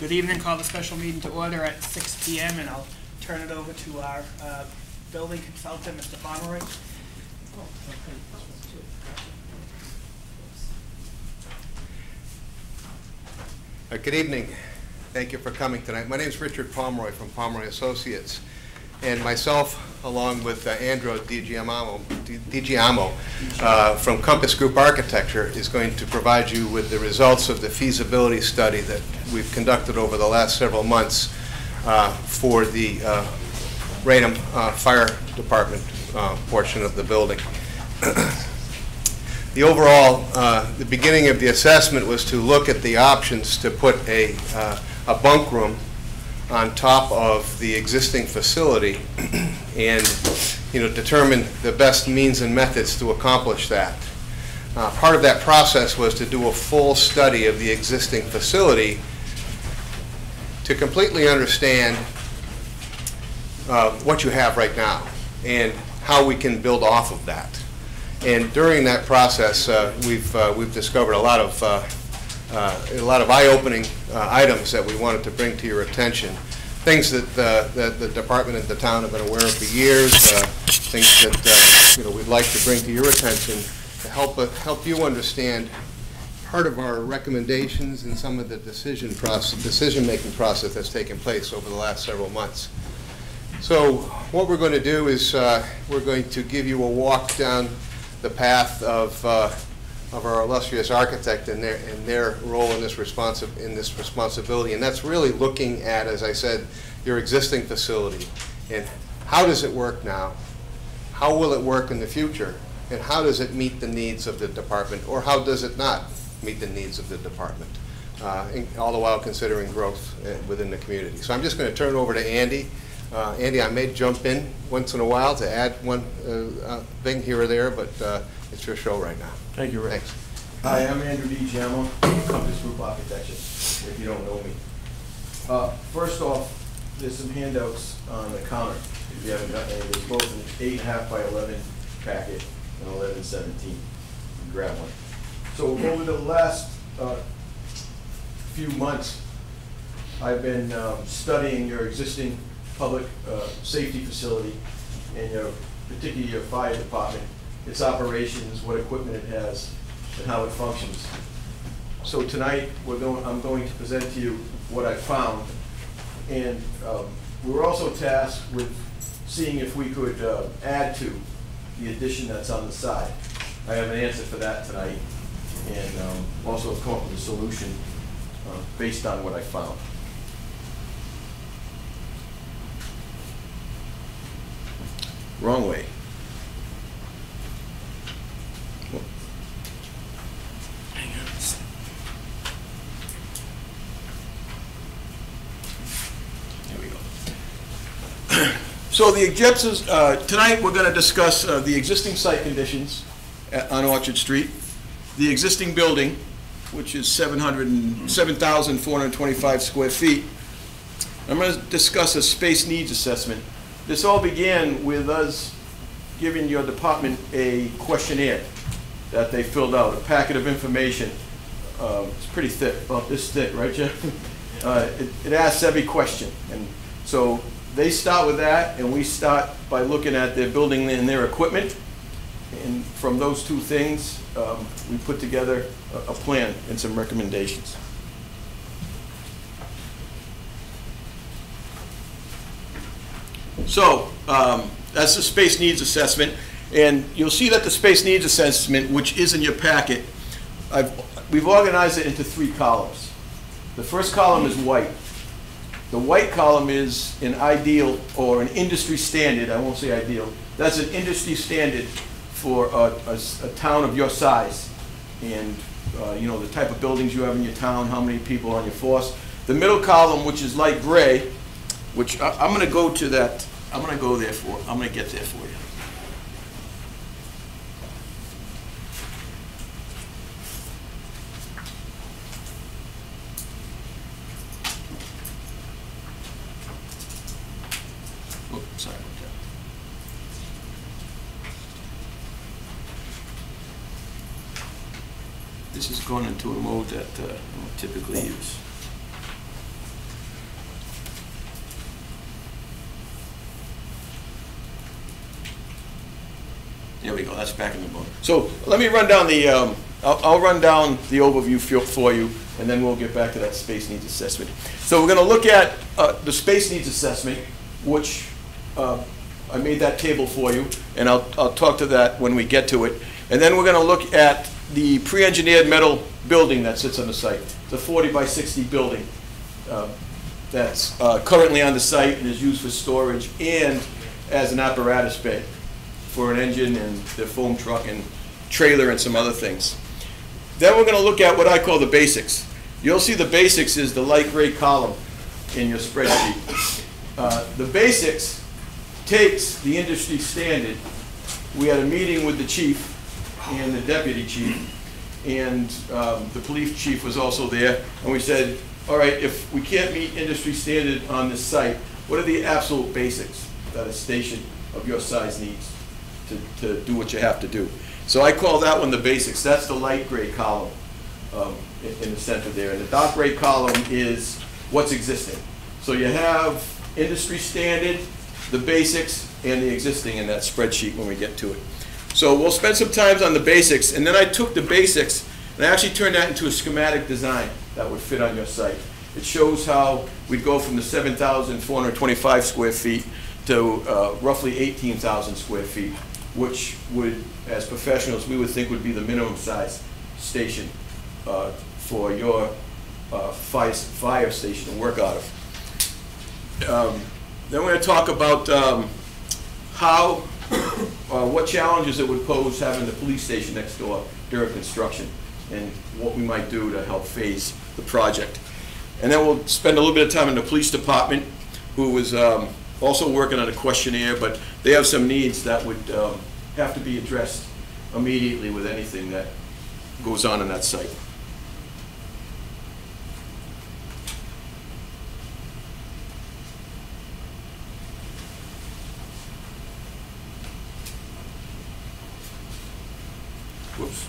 Good evening, call the special meeting to order at 6 PM, and I'll turn it over to our uh, building consultant, Mr. Pomeroy. Uh, Good evening. Thank you for coming tonight. My name is Richard Pomeroy from Pomeroy Associates, and myself, along with uh, Andrew DiGiamo, DiGiamo, uh, from Compass Group Architecture, is going to provide you with the results of the feasibility study that we've conducted over the last several months uh, for the uh, Raynham uh, Fire Department uh, portion of the building. The overall, uh, the beginning of the assessment was to look at the options to put a, a bunk room on top of the existing facility and, you know, determine the best means and methods to accomplish that. Uh, Part of that process was to do a full study of the existing facility to completely understand uh, what you have right now and how we can build off of that. And during that process, uh, we've, uh, we've discovered a lot of, uh, uh, a lot of eye-opening uh, items that we wanted to bring to your attention. Things that, that the department and the town have been aware of for years, things that, you know, we'd like to bring to your attention to help, help you understand part of our recommendations and some of the decision process, decision-making process that's taken place over the last several months. So what we're going to do is, uh, we're going to give you a walk down the path of, uh, of our illustrious architect and their, and their role in this responsi, in this responsibility. And that's really looking at, as I said, your existing facility. And how does it work now? How will it work in the future? And how does it meet the needs of the department? Or how does it not meet the needs of the department? Uh, in- all the while considering growth uh, within the community. So I'm just going to turn it over to Andy. Uh, Andy, I may jump in once in a while to add one uh, uh, thing here or there, but uh, it's your show right now. Thank you, Rick. Thanks. Hi, I'm Andrew DiGiamo, Compass Group Architecture, if you don't know me. Uh, First off, there's some handouts on the counter, if you haven't gotten any. There's both an eight and a half by eleven packet and eleven seventeen. Grab one. So over the last uh, few months, I've been um, studying your existing public uh, safety facility and your, particularly your fire department, its operations, what equipment it has, and how it functions. So tonight, we're going, I'm going to present to you what I found. And um, we were also tasked with seeing if we could uh, add to the addition that's on the side. I have an answer for that tonight, and um, also have come up with a solution uh, based on what I found. Wrong way. There we go. So the objectives, uh, tonight, we're gonna discuss uh, the existing site conditions at- on Orchard Street, the existing building, which is 700 and 7,425 square feet. I'm gonna discuss a space needs assessment. This all began with us giving your department a questionnaire that they filled out, a packet of information. Um, It's pretty thick, about this thick, right, Jeff? Uh, It it asks every question, and so they start with that, and we start by looking at their building and their equipment. And from those two things, um, we put together a a plan and some recommendations. So, um, that's the space needs assessment, and you'll see that the space needs assessment, which is in your packet, I've, we've organized it into three columns. The first column is white. The white column is an ideal or an industry standard, I won't say ideal, that's an industry standard for a town of your size. And, uh, you know, the type of buildings you have in your town, how many people are on your force. The middle column, which is light gray, which I, I'm gonna go to that, I'm gonna go there for, I'm gonna get there for you. that uh, typically use. There we go, that's back in the book. So let me run down the, um, I'll, I'll, run down the overview for you, and then we'll get back to that space needs assessment. So we're going to look at uh, the space needs assessment, which uh, I made that table for you, and I'll, I'll talk to that when we get to it. And then we're going to look at the pre-engineered metal building that sits on the site. It's a forty by sixty building, uh, that's uh, currently on the site and is used for storage and as an apparatus bay for an engine and the foam truck and trailer and some other things. Then we're gonna look at what I call the basics. You'll see the basics is the light gray column in your spreadsheet. Uh, The basics takes the industry standard. We had a meeting with the chief and the deputy chief, and um, the police chief was also there, and we said, all right, if we can't meet industry standard on this site, what are the absolute basics that a station of your size needs to, to do what you have to do? So I call that one the basics, that's the light gray column um, in in the center there, and the dark gray column is what's existing. So you have industry standard, the basics, and the existing in that spreadsheet when we get to it. So we'll spend some time on the basics, and then I took the basics and I actually turned that into a schematic design that would fit on your site. It shows how we'd go from the 7,425 square feet to uh, roughly 18,000 square feet, which would, as professionals, we would think would be the minimum size station uh, for your uh, fire, fire station to work out of. Um, Then we're going to talk about um, how, uh, what challenges it would pose having the police station next door during construction, and what we might do to help phase the project. And then we'll spend a little bit of time in the police department, who was um, also working on a questionnaire, but they have some needs that would um, have to be addressed immediately with anything that goes on in that site. Whoops.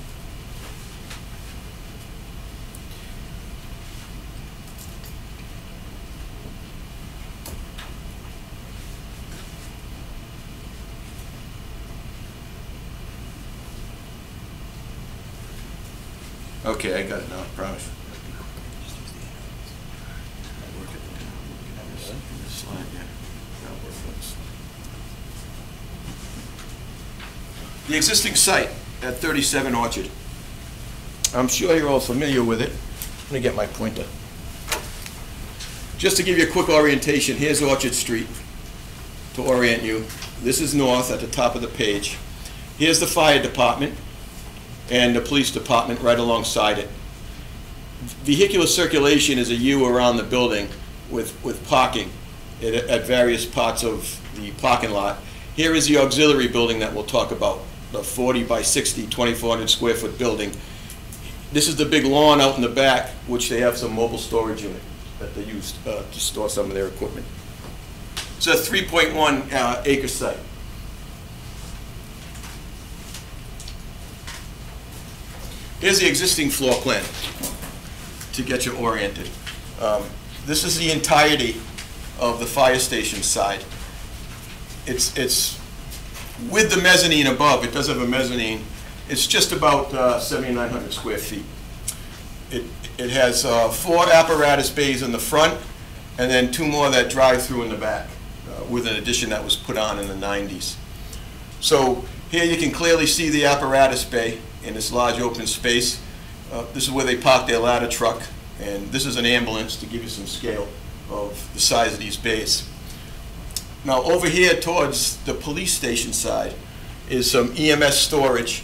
Okay, I got it now, I promise. The existing site at 37 Orchard. I'm sure you're all familiar with it. Let me get my pointer. Just to give you a quick orientation, here's Orchard Street to orient you. This is north at the top of the page. Here's the fire department and the police department right alongside it. Vehicular circulation is a U around the building with, with parking at, at various parts of the parking lot. Here is the auxiliary building that we'll talk about, the 40 by 60, 2,400 square foot building. This is the big lawn out in the back, which they have some mobile storage unit that they use uh, to store some of their equipment. It's a 3.1 uh, acre site. Here's the existing floor plan to get you oriented. Um, This is the entirety of the fire station side. It's, it's with the mezzanine above, it does have a mezzanine, it's just about uh, 7,900 square feet. It, it has uh, four apparatus bays in the front, and then two more that drive through in the back, uh, with an addition that was put on in the 90s. So here you can clearly see the apparatus bay in this large open space. Uh, This is where they park their ladder truck, and this is an ambulance to give you some scale of the size of these bays. Now, over here towards the police station side is some EMS storage,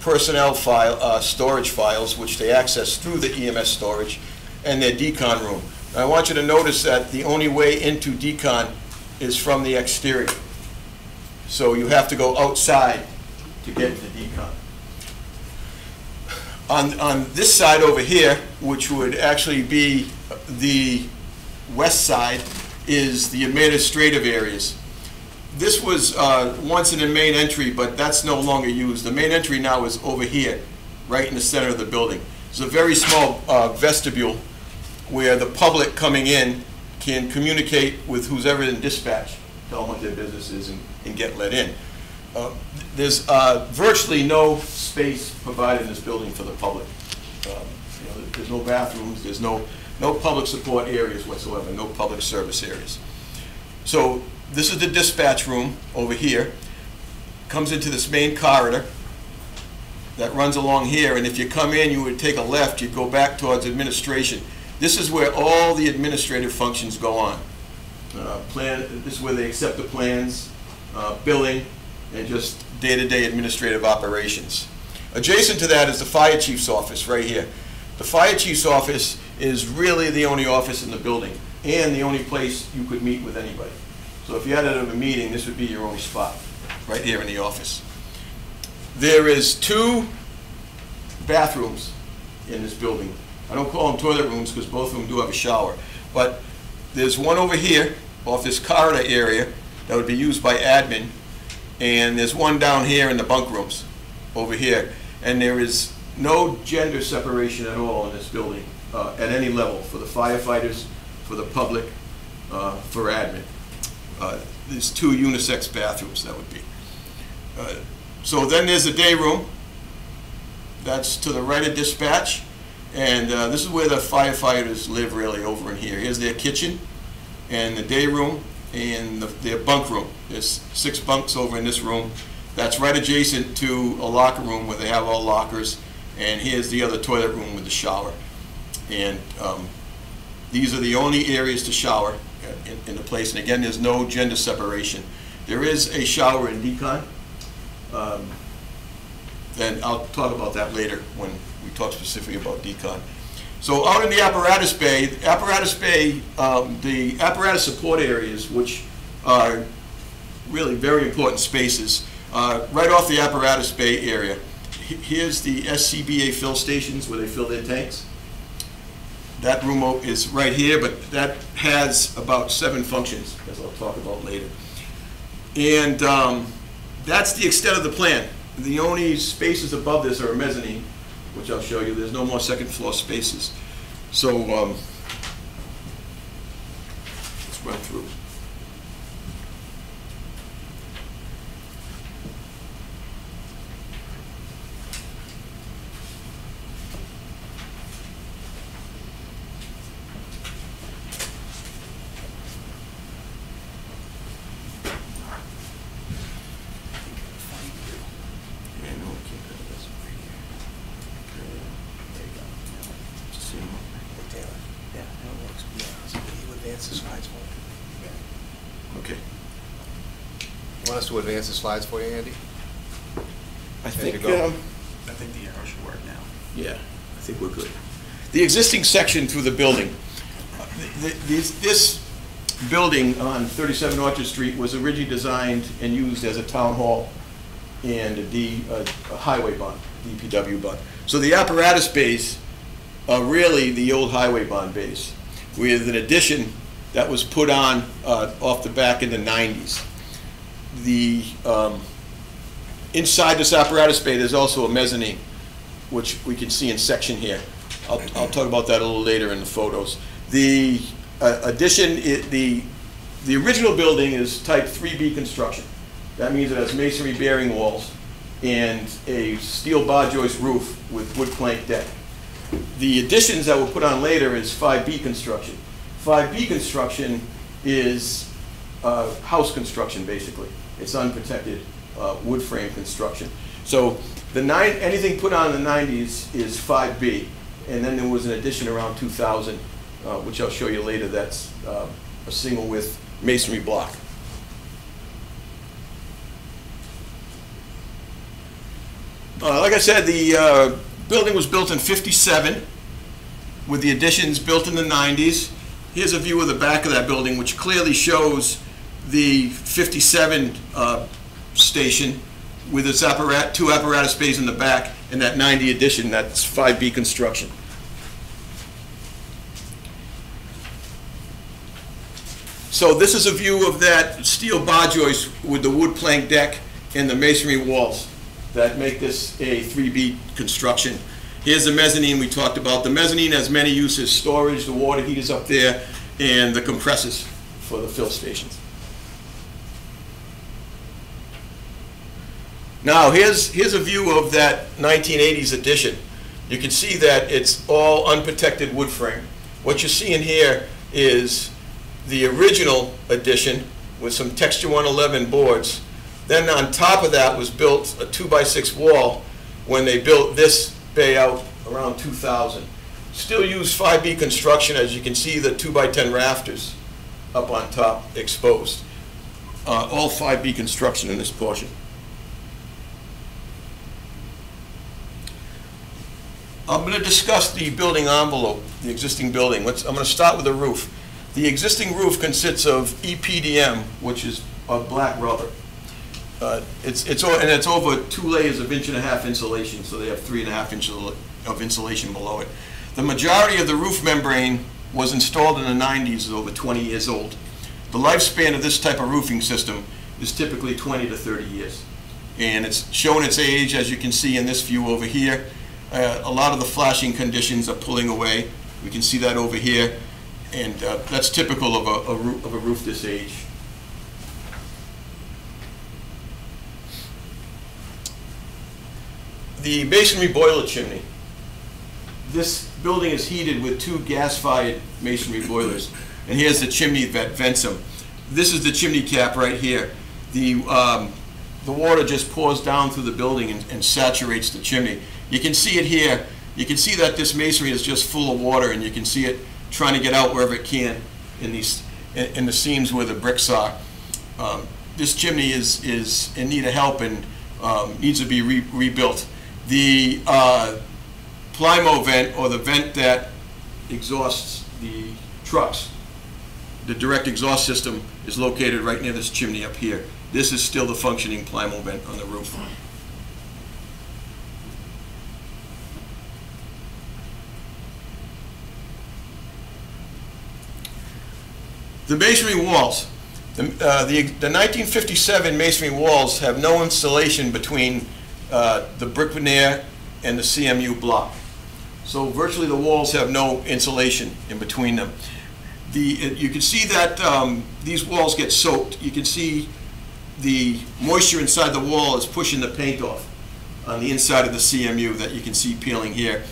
personnel file, uh, storage files, which they access through the EMS storage, and their decon room. And I want you to notice that the only way into decon is from the exterior. So you have to go outside to get to decon. On, on this side over here, which would actually be the west side, is the administrative areas. This was uh, once in the main entry, but that's no longer used. The main entry now is over here, right in the center of the building. It's a very small uh, vestibule where the public coming in can communicate with who's ever in dispatch, tell them what their business is and, and get let in. Uh, there's uh, virtually no space provided in this building for the public. Um, you know, There's no bathrooms, there's no, no public support areas whatsoever, no public service areas. So this is the dispatch room over here, comes into this main corridor that runs along here, and if you come in, you would take a left, you'd go back towards administration. This is where all the administrative functions go on. Uh, Plan, this is where they accept the plans, uh, billing, and just day-to-day administrative operations. Adjacent to that is the fire chief's office, right here. The fire chief's office is really the only office in the building, and the only place you could meet with anybody. So if you had a meeting, this would be your only spot, right here in the office. There is two bathrooms in this building. I don't call them toilet rooms because both of them do have a shower. But there's one over here off this corridor area that would be used by admin. And there's one down here in the bunk rooms over here. And there is no gender separation at all in this building uh, at any level for the firefighters, for the public, uh, for admin. Uh, There's two unisex bathrooms that would be. Uh, so then there's the day room. That's to the right of dispatch. And uh, this is where the firefighters live really over in here. Here's their kitchen and the day room and the- their bunk room. There's six bunks over in this room. That's right adjacent to a locker room where they have all lockers. And here's the other toilet room with the shower. And um, these are the only areas to shower uh, in, in the place. And again, there's no gender separation. There is a shower in decon. Um, And I'll talk about that later when we talk specifically about decon. So out in the apparatus bay, apparatus bay, um, the apparatus support areas, which are really very important spaces, uh, right off the apparatus bay area. Here's the SCBA fill stations where they fill their tanks. That room is right here, but that has about seven functions, as I'll talk about later. And um, that's the extent of the plan. The only spaces above this are a mezzanine, which I'll show you. There's no more second floor spaces. So, um, let's run through. Yeah, no, I can't go to this over here. There you go. Just see 'em. Yeah, that works. Yeah, so you advance the slides for me. Okay. You want us to advance the slides for you, Andy? I There you think, go. um, I think the arrow should work now. Yeah, I think we're good. The existing section through the building, uh, th- th- this, this building on 37 Orchard Street was originally designed and used as a town hall and a D, a a highway bond, DPW bond. So the apparatus base are really the old highway bond base, with an addition that was put on uh, off the back in the 90s. The, um, inside this apparatus bay, there's also a mezzanine which we can see in section here. I'll, I'll talk about that a little later in the photos. The uh, addition, i- the, the original building is type 3B construction. That means it has masonry bearing walls and a steel bar joist roof with wood plank deck. The additions that were put on later is 5B construction. 5B construction is uh, house construction, basically. It's unprotected uh, wood frame construction. So the nine, anything put on in the 90s is 5B, and then there was an addition around 2000, uh, which I'll show you later, that's uh, a single width masonry block. Uh, Like I said, the uh, building was built in 57, with the additions built in the 90s. Here's a view of the back of that building, which clearly shows the 57 uh, station with its apparat, two apparatus bays in the back, and that 90 addition, that's 5B construction. So this is a view of that steel bar joist with the wood plank deck and the masonry walls that make this a 3B construction. Here's the mezzanine we talked about. The mezzanine has many uses, storage, the water heaters up there, and the compressors for the fill stations. Now, here's, here's a view of that 1980s addition. You can see that it's all unprotected wood frame. What you're seeing here is the original addition with some Texture 111 boards. Then on top of that was built a two-by-six wall when they built this bay out around 2000. Still use 5B construction, as you can see the two-by-10 rafters up on top exposed. Uh, All 5B construction in this portion. I'm going to discuss the building envelope, the existing building. Let's, I'm going to start with the roof. The existing roof consists of EPDM, which is a black rubber. Uh, It's, it's, and it's over two layers of inch and a half insulation, so they have three and a half inches of insulation below it. The majority of the roof membrane was installed in the 90s, is over 20 years old. The lifespan of this type of roofing system is typically 20 to 30 years. And it's shown its age, as you can see in this view over here. Uh, A lot of the flashing conditions are pulling away. We can see that over here. And uh, that's typical of a- a roo- of a roof this age. The masonry boiler chimney. This building is heated with two gas-fired masonry boilers, and here's the chimney that vents them. This is the chimney cap right here. The, um, the water just pours down through the building and and saturates the chimney. You can see it here. You can see that this masonry is just full of water, and you can see it trying to get out wherever it can in these, in in the seams where the bricks are. Um, This chimney is, is in need of help and um, needs to be re- rebuilt. The uh, Plymovent, or the vent that exhausts the trucks, the direct exhaust system is located right near this chimney up here. This is still the functioning Plymovent on the roof. The masonry walls. The uh, the the 1957 masonry walls have no insulation between uh, the brick veneer and the CMU block. So virtually the walls have no insulation in between them. The, it- you can see that um, these walls get soaked. You can see the moisture inside the wall is pushing the paint off on the inside of the CMU that you can see peeling here.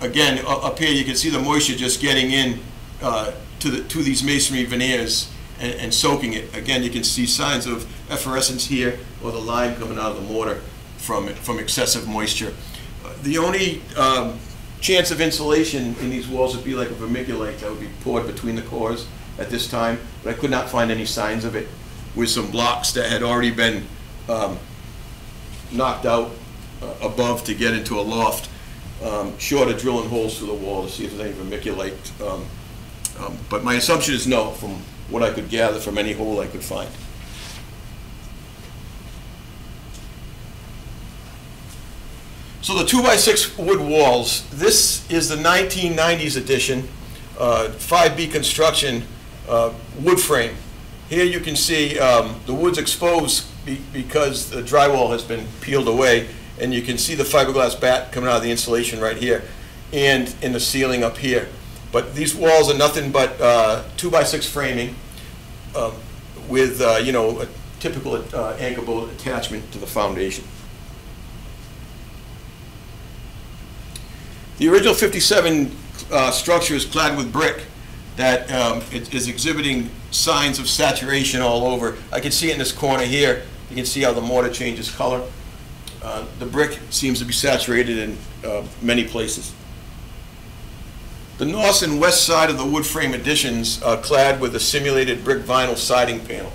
Again, up here, you can see the moisture just getting in uh, to the, to these masonry veneers and and soaking it. Again, you can see signs of effervescence here or the lime coming out of the mortar from, it- from excessive moisture. The only um, chance of insulation in these walls would be like a vermiculite that would be poured between the cores at this time, but I could not find any signs of it with some blocks that had already been um, knocked out uh, above to get into a loft, um, short of drilling holes through the wall to see if there's any vermiculite. Um, But my assumption is no, from what I could gather from any hole I could find. So the two-by-six wood walls, this is the 1990s edition, uh, 5B construction, uh, wood frame. Here you can see um, the wood's exposed be- because the drywall has been peeled away, and you can see the fiberglass bat coming out of the insulation right here, and in the ceiling up here. But these walls are nothing but uh, two-by-six framing um, with, uh, you know, a typical uh, anchor bolt attachment to the foundation. The original 57 uh, structure is clad with brick that um, it is exhibiting signs of saturation all over. I can see it in this corner here. You can see how the mortar changes color. Uh, The brick seems to be saturated in many places. The north and west side of the wood frame additions are clad with a simulated brick vinyl siding panel.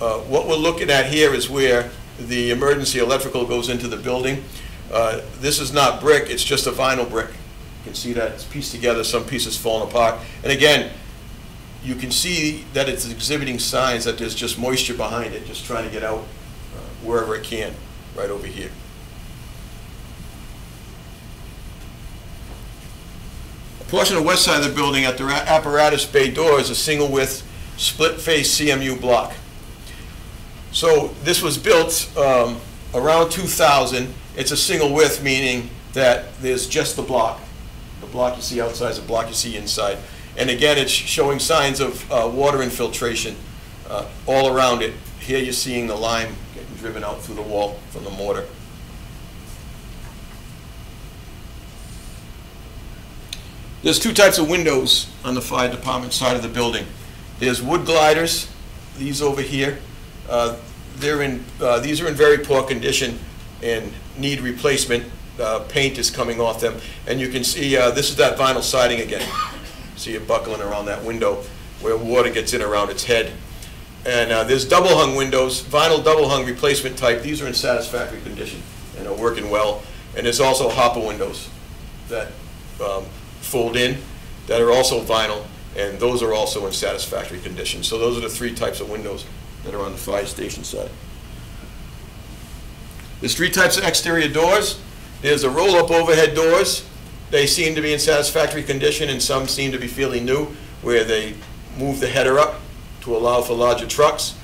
Uh, What we're looking at here is where the emergency electrical goes into the building. Uh, This is not brick, it's just a vinyl brick. You can see that it's pieced together, some pieces falling apart. And again, you can see that it's exhibiting signs that there's just moisture behind it, just trying to get out uh, wherever it can, right over here. A portion of the west side of the building at the apparatus bay door is a single-width, split-face CMU block. So this was built um, around 2000. It's a single width, meaning that there's just the block. The block you see outside is the block you see inside. And again, it's showing signs of uh, water infiltration uh, all around it. Here you're seeing the lime getting driven out through the wall from the mortar. There's two types of windows on the fire department side of the building. There's wood gliders, these over here. Uh, They're in, uh, these are in very poor condition and need replacement. Uh, Paint is coming off them. And you can see, uh, this is that vinyl siding again. See it buckling around that window where water gets in around its head. And uh, there's double hung windows, vinyl double hung replacement type. These are in satisfactory condition and are working well. And there's also hopper windows that um, fold in that are also vinyl, and those are also in satisfactory condition. So those are the three types of windows that are on the fire station side. There's three types of exterior doors. There's the roll-up overhead doors. They seem to be in satisfactory condition, and some seem to be fairly new, where they move the header up to allow for larger trucks.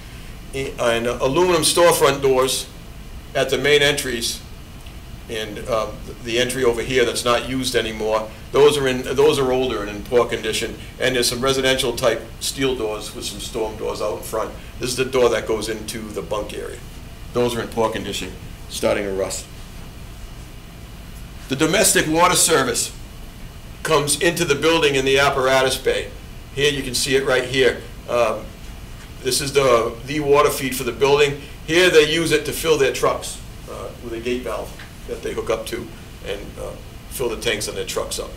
Eh, and aluminum storefront doors at the main entries and um, the entry over here that's not used anymore, those are in, those are older and in poor condition. And there's some residential type steel doors with some storm doors out in front. This is the door that goes into the bunk area. Those are in poor condition, starting to rust. The domestic water service comes into the building in the apparatus bay. Here, you can see it right here. Um, This is the, the water feed for the building. Here, they use it to fill their trucks uh, with a gate valve that they hook up to and uh, fill the tanks on their trucks up.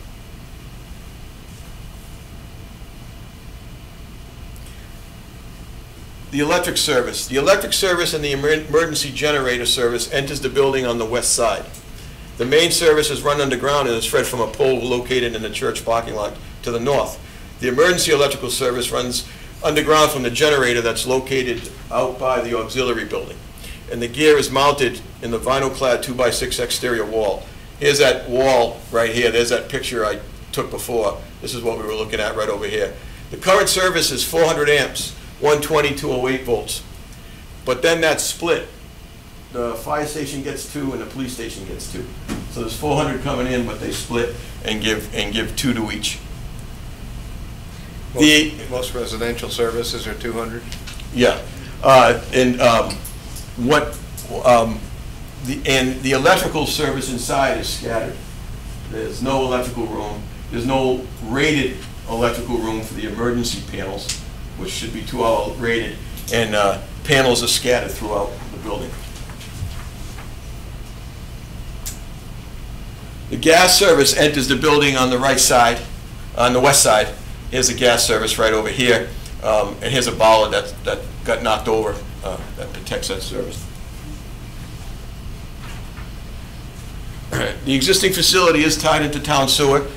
The electric service. The electric service and the emergency generator service enters the building on the west side. The main service is run underground and is fed from a pole located in the church parking lot to the north. The emergency electrical service runs underground from the generator that's located out by the auxiliary building. And the gear is mounted in the vinyl-clad two-by-six exterior wall. Here's that wall right here, there's that picture I took before. This is what we were looking at right over here. The current service is 400 amps, 120 208 volts. But then that's split. The fire station gets two and the police station gets two. So there's 400 coming in, but they split and give, and give two to each. The- Most most residential services are 200. Yeah, uh, and um, what, um, the, and the electrical service inside is scattered. There's no electrical room, there's no rated electrical room for the emergency panels, which should be two-hour rated, and uh, panels are scattered throughout the building. The gas service enters the building on the right side, on the west side. Here's the gas service right over here, um, and here's a bollard that, that got knocked over, uh, that protects that service. The existing facility is tied into town sewer,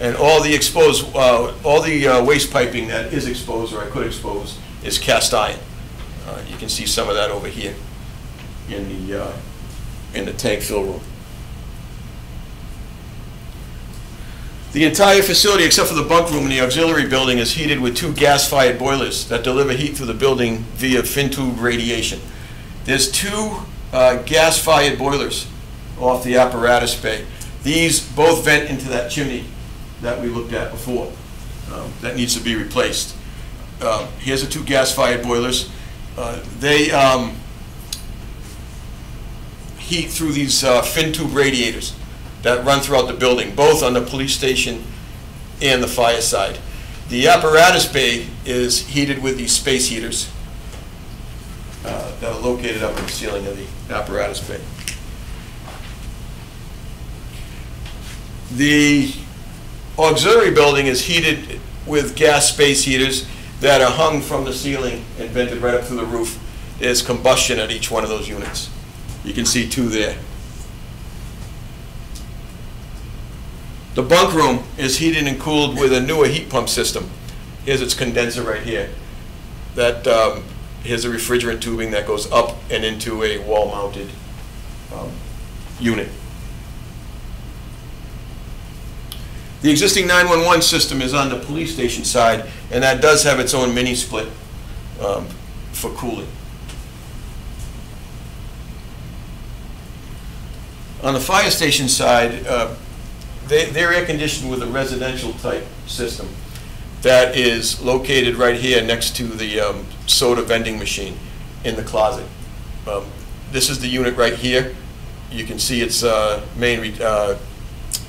and all the exposed, uh, all the uh, waste piping that is exposed, or I could expose, is cast iron. Uh, You can see some of that over here in the, uh, in the tank fill room. The entire facility, except for the bunk room in the auxiliary building, is heated with two gas-fired boilers that deliver heat through the building via fin tube radiation. There's two uh, gas-fired boilers off the apparatus bay. These both vent into that chimney that we looked at before. Um, That needs to be replaced. Uh, Here's the two gas-fired boilers. Uh, They um, heat through these uh, fin tube radiators that run throughout the building, both on the police station and the fire side. The apparatus bay is heated with these space heaters uh, that are located up in the ceiling of the apparatus bay. The auxiliary building is heated with gas space heaters that are hung from the ceiling and vented right up through the roof. There's combustion at each one of those units. You can see two there. The bunk room is heated and cooled with a newer heat pump system. Here's its condenser right here. That, um, here's a refrigerant tubing that goes up and into a wall-mounted um, unit. The existing 911 system is on the police station side, and that does have its own mini split um, for cooling. On the fire station side, uh, they, they're air conditioned with a residential type system that is located right here next to the um, soda vending machine in the closet. Um, this is the unit right here. You can see its uh, main re- uh,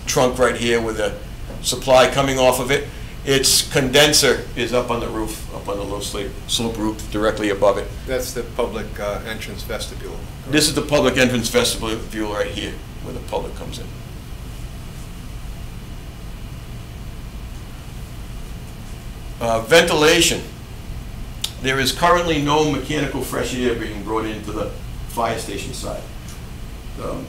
trunk right here with a supply coming off of it. Its condenser is up on the roof, up on the low slope, slope roof directly above it. That's the public uh, entrance vestibule. This is the public entrance vestibule right here, where the public comes in. Uh, Ventilation. There is currently no mechanical fresh air being brought into the fire station side. Um,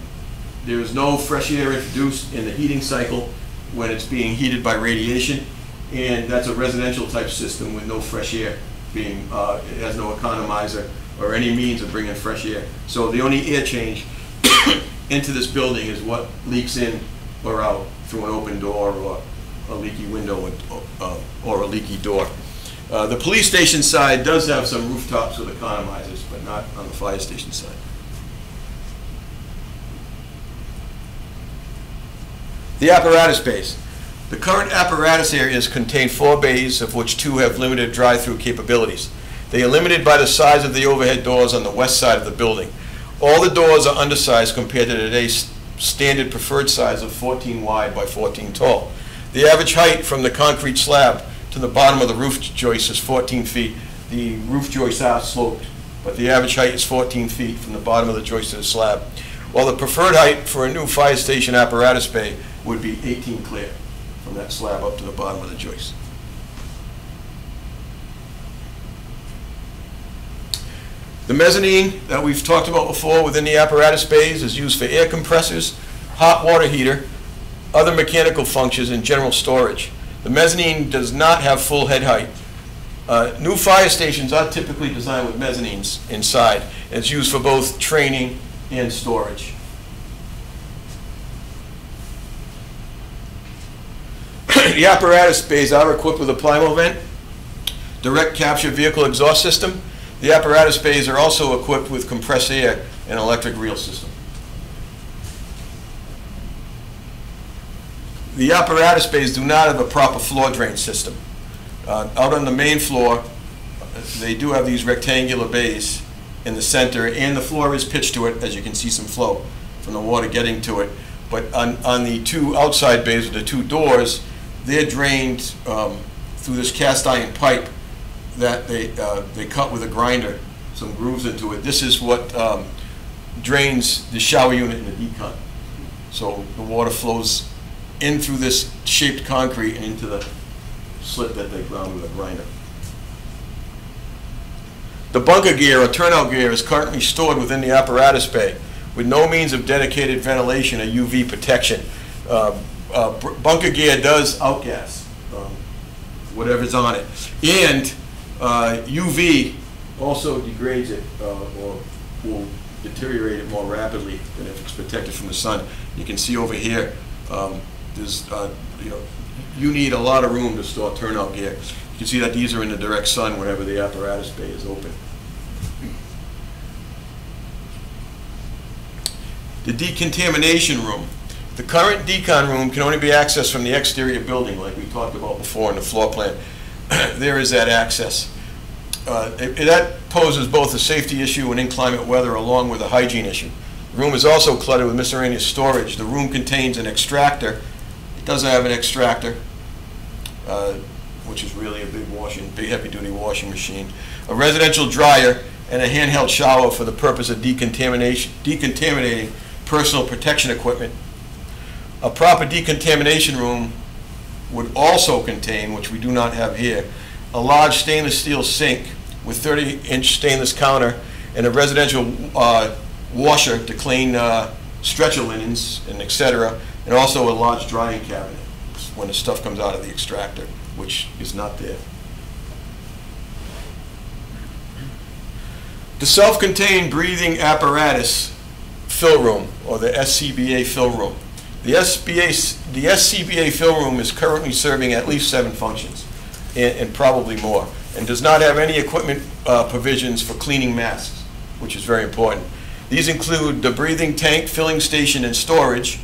There is no fresh air introduced in the heating cycle when it's being heated by radiation, and that's a residential type system with no fresh air being, uh, it has no economizer or any means of bringing fresh air. So the only air change into this building is what leaks in or out through an open door or a leaky window or- uh, or a leaky door. Uh, The police station side does have some rooftops with economizers, but not on the fire station side. The apparatus bays. The current apparatus areas contain four bays, of which two have limited drive-through capabilities. They are limited by the size of the overhead doors on the west side of the building. All the doors are undersized compared to today's standard preferred size of 14 wide by 14 tall. The average height from the concrete slab to the bottom of the roof joist is 14 feet. The roof joists are sloped, but the average height is 14 feet from the bottom of the joist to the slab. While the preferred height for a new fire station apparatus bay would be 18 clear from that slab up to the bottom of the joist. The mezzanine that we've talked about before within the apparatus bays is used for air compressors, hot water heater, other mechanical functions, and general storage. The mezzanine does not have full head height. Uh, New fire stations are typically designed with mezzanines inside. It's used for both training and storage. The apparatus bays are equipped with a Plymovent, direct capture vehicle exhaust system. The apparatus bays are also equipped with compressed air and electric reel system. The apparatus bays do not have a proper floor drain system. Uh, Out on the main floor, they do have these rectangular bays in the center, and the floor is pitched to it, as you can see some flow from the water getting to it. But on, on the two outside bays with the two doors, they're drained um, through this cast iron pipe that they, uh, they cut with a grinder, some grooves into it. This is what um, drains the shower unit in the decon. So the water flows in through this shaped concrete and into the slit that they ground with a grinder. The bunker gear or turnout gear is currently stored within the apparatus bay with no means of dedicated ventilation or UV protection. Uh, uh, Bunker gear does outgas, um, whatever's on it. And uh, UV also degrades it uh, or will deteriorate it more rapidly than if it's protected from the sun. You can see over here, um, there's, uh, you know, you need a lot of room to store turnout gear. You can see that these are in the direct sun whenever the apparatus bay is open. The decontamination room. The current decon room can only be accessed from the exterior building, like we talked about before in the floor plan. There is that access. Uh, it- That poses both a safety issue and inclement weather along with a hygiene issue. The room is also cluttered with miscellaneous storage. The room contains an extractor. It doesn't have an extractor, uh, which is really a big washing, big heavy-duty washing machine, a residential dryer, and a handheld shower for the purpose of decontamination, decontaminating personal protection equipment. A proper decontamination room would also contain, which we do not have here, a large stainless steel sink with 30-inch stainless counter and a residential uh, washer to clean uh, stretcher linens and et cetera, and also a large drying cabinet when the stuff comes out of the extractor, which is not there. The self-contained breathing apparatus fill room, or the SCBA fill room. The SBA, the SCBA fill room is currently serving at least seven functions, and, and probably more, and does not have any equipment uh, provisions for cleaning masks, which is very important. These include the breathing tank, filling station, and storage,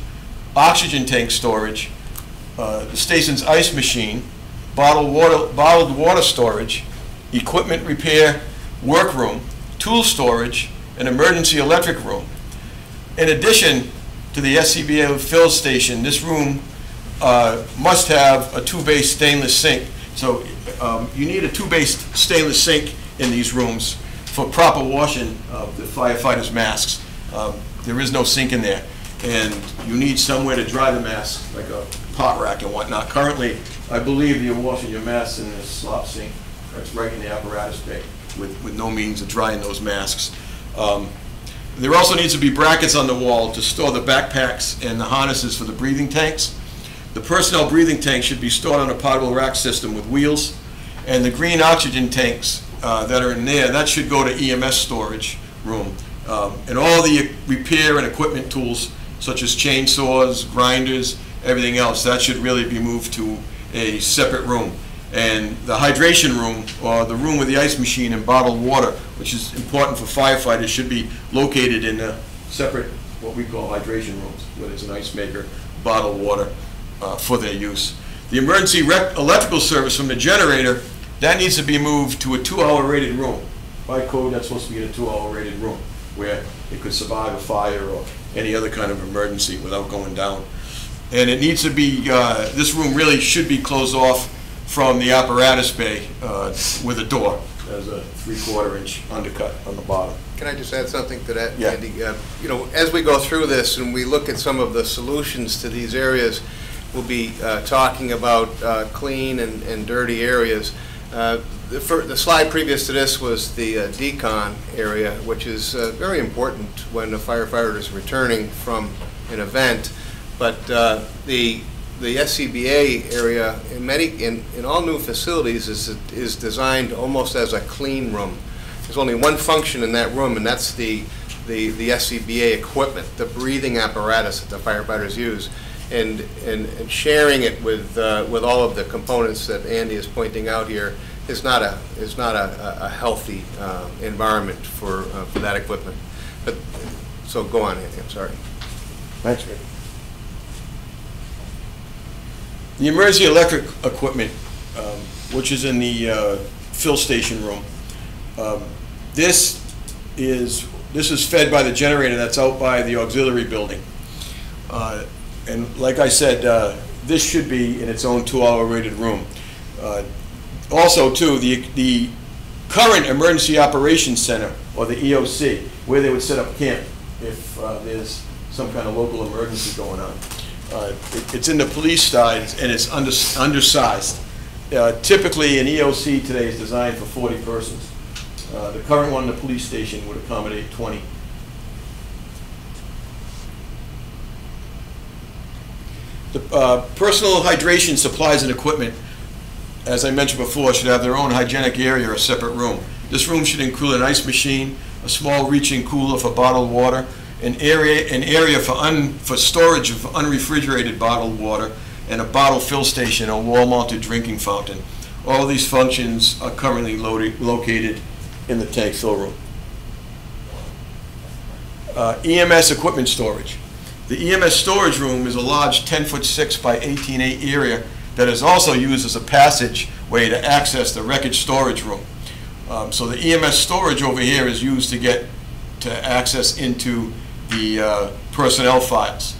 oxygen tank storage, uh, the station's ice machine, bottled water, bottled water storage, equipment repair, workroom, tool storage, an emergency electric room. In addition to the SCBA fill station, this room uh, must have a two-base stainless sink. So um, you need a two-base stainless sink in these rooms for proper washing of the firefighters' masks. Um, There is no sink in there, and you need somewhere to dry the mask, like a pot rack and whatnot. Currently, I believe you're washing your masks in this slop sink, that's right in the apparatus bay, with, with no means of drying those masks. Um, there also needs to be brackets on the wall to store the backpacks and the harnesses for the breathing tanks. The personnel breathing tank should be stored on a portable rack system with wheels. And the green oxygen tanks uh, that are in there, that should go to EMS storage room. Um, And all the repair and equipment tools, such as chainsaws, grinders, everything else, that should really be moved to a separate room. And the hydration room, or the room with the ice machine and bottled water, which is important for firefighters, should be located in a separate, what we call hydration rooms, where there's an ice maker, bottled water uh, for their use. The emergency electrical service from the generator, that needs to be moved to a two-hour rated room. By code, that's supposed to be in a two-hour rated room, where it could survive a fire or any other kind of emergency without going down. And it needs to be, uh, this room really should be closed off from the apparatus bay uh, with a door. There's a three-quarter inch undercut on the bottom. Can I just add something to that, Yeah. Andy? Uh, You know, as we go through this and we look at some of the solutions to these areas, we'll be uh, talking about uh, clean and and dirty areas. The the slide previous to this was the uh, decon area, which is uh, very important when a firefighter is returning from an event. But uh, the the SCBA area, in many, in in all new facilities, is is designed almost as a clean room. There's only one function in that room, and that's the, the, the SCBA equipment, the breathing apparatus that the firefighters use. And, and and sharing it with, uh, with all of the components that Andy is pointing out here is not a, is not a, a- healthy, uh, environment for, uh, for that equipment. But, so go on, Andy, I'm sorry. Thanks, Rick. The emergency electric equipment, um, which is in the uh, fill station room, um, this is, this is fed by the generator that's out by the auxiliary building. Uh, And like I said, uh, this should be in its own two-hour rated room. Also, too, the, the current Emergency Operations Center, or the EOC, where they would set up camp if uh, there's some kind of local emergency going on. Uh, it- It's in the police side, and it's under- undersized. Uh, Typically, an EOC today is designed for 40 persons. Uh, The current one in the police station would accommodate 20. The uh, personal hydration supplies and equipment, as I mentioned before, should have their own hygienic area or a separate room. This room should include an ice machine, a small reach-in cooler for bottled water, an area, an area for un, for storage of unrefrigerated bottled water, and a bottle fill station, a wall-mounted drinking fountain. All these functions are currently loaded, located in the tank fill room. Uh, EMS equipment storage. The EMS storage room is a large 10-foot 6 by 18-8 area that is also used as a passageway to access the wreckage storage room. Um, So the EMS storage over here is used to get, to access into the uh, personnel files.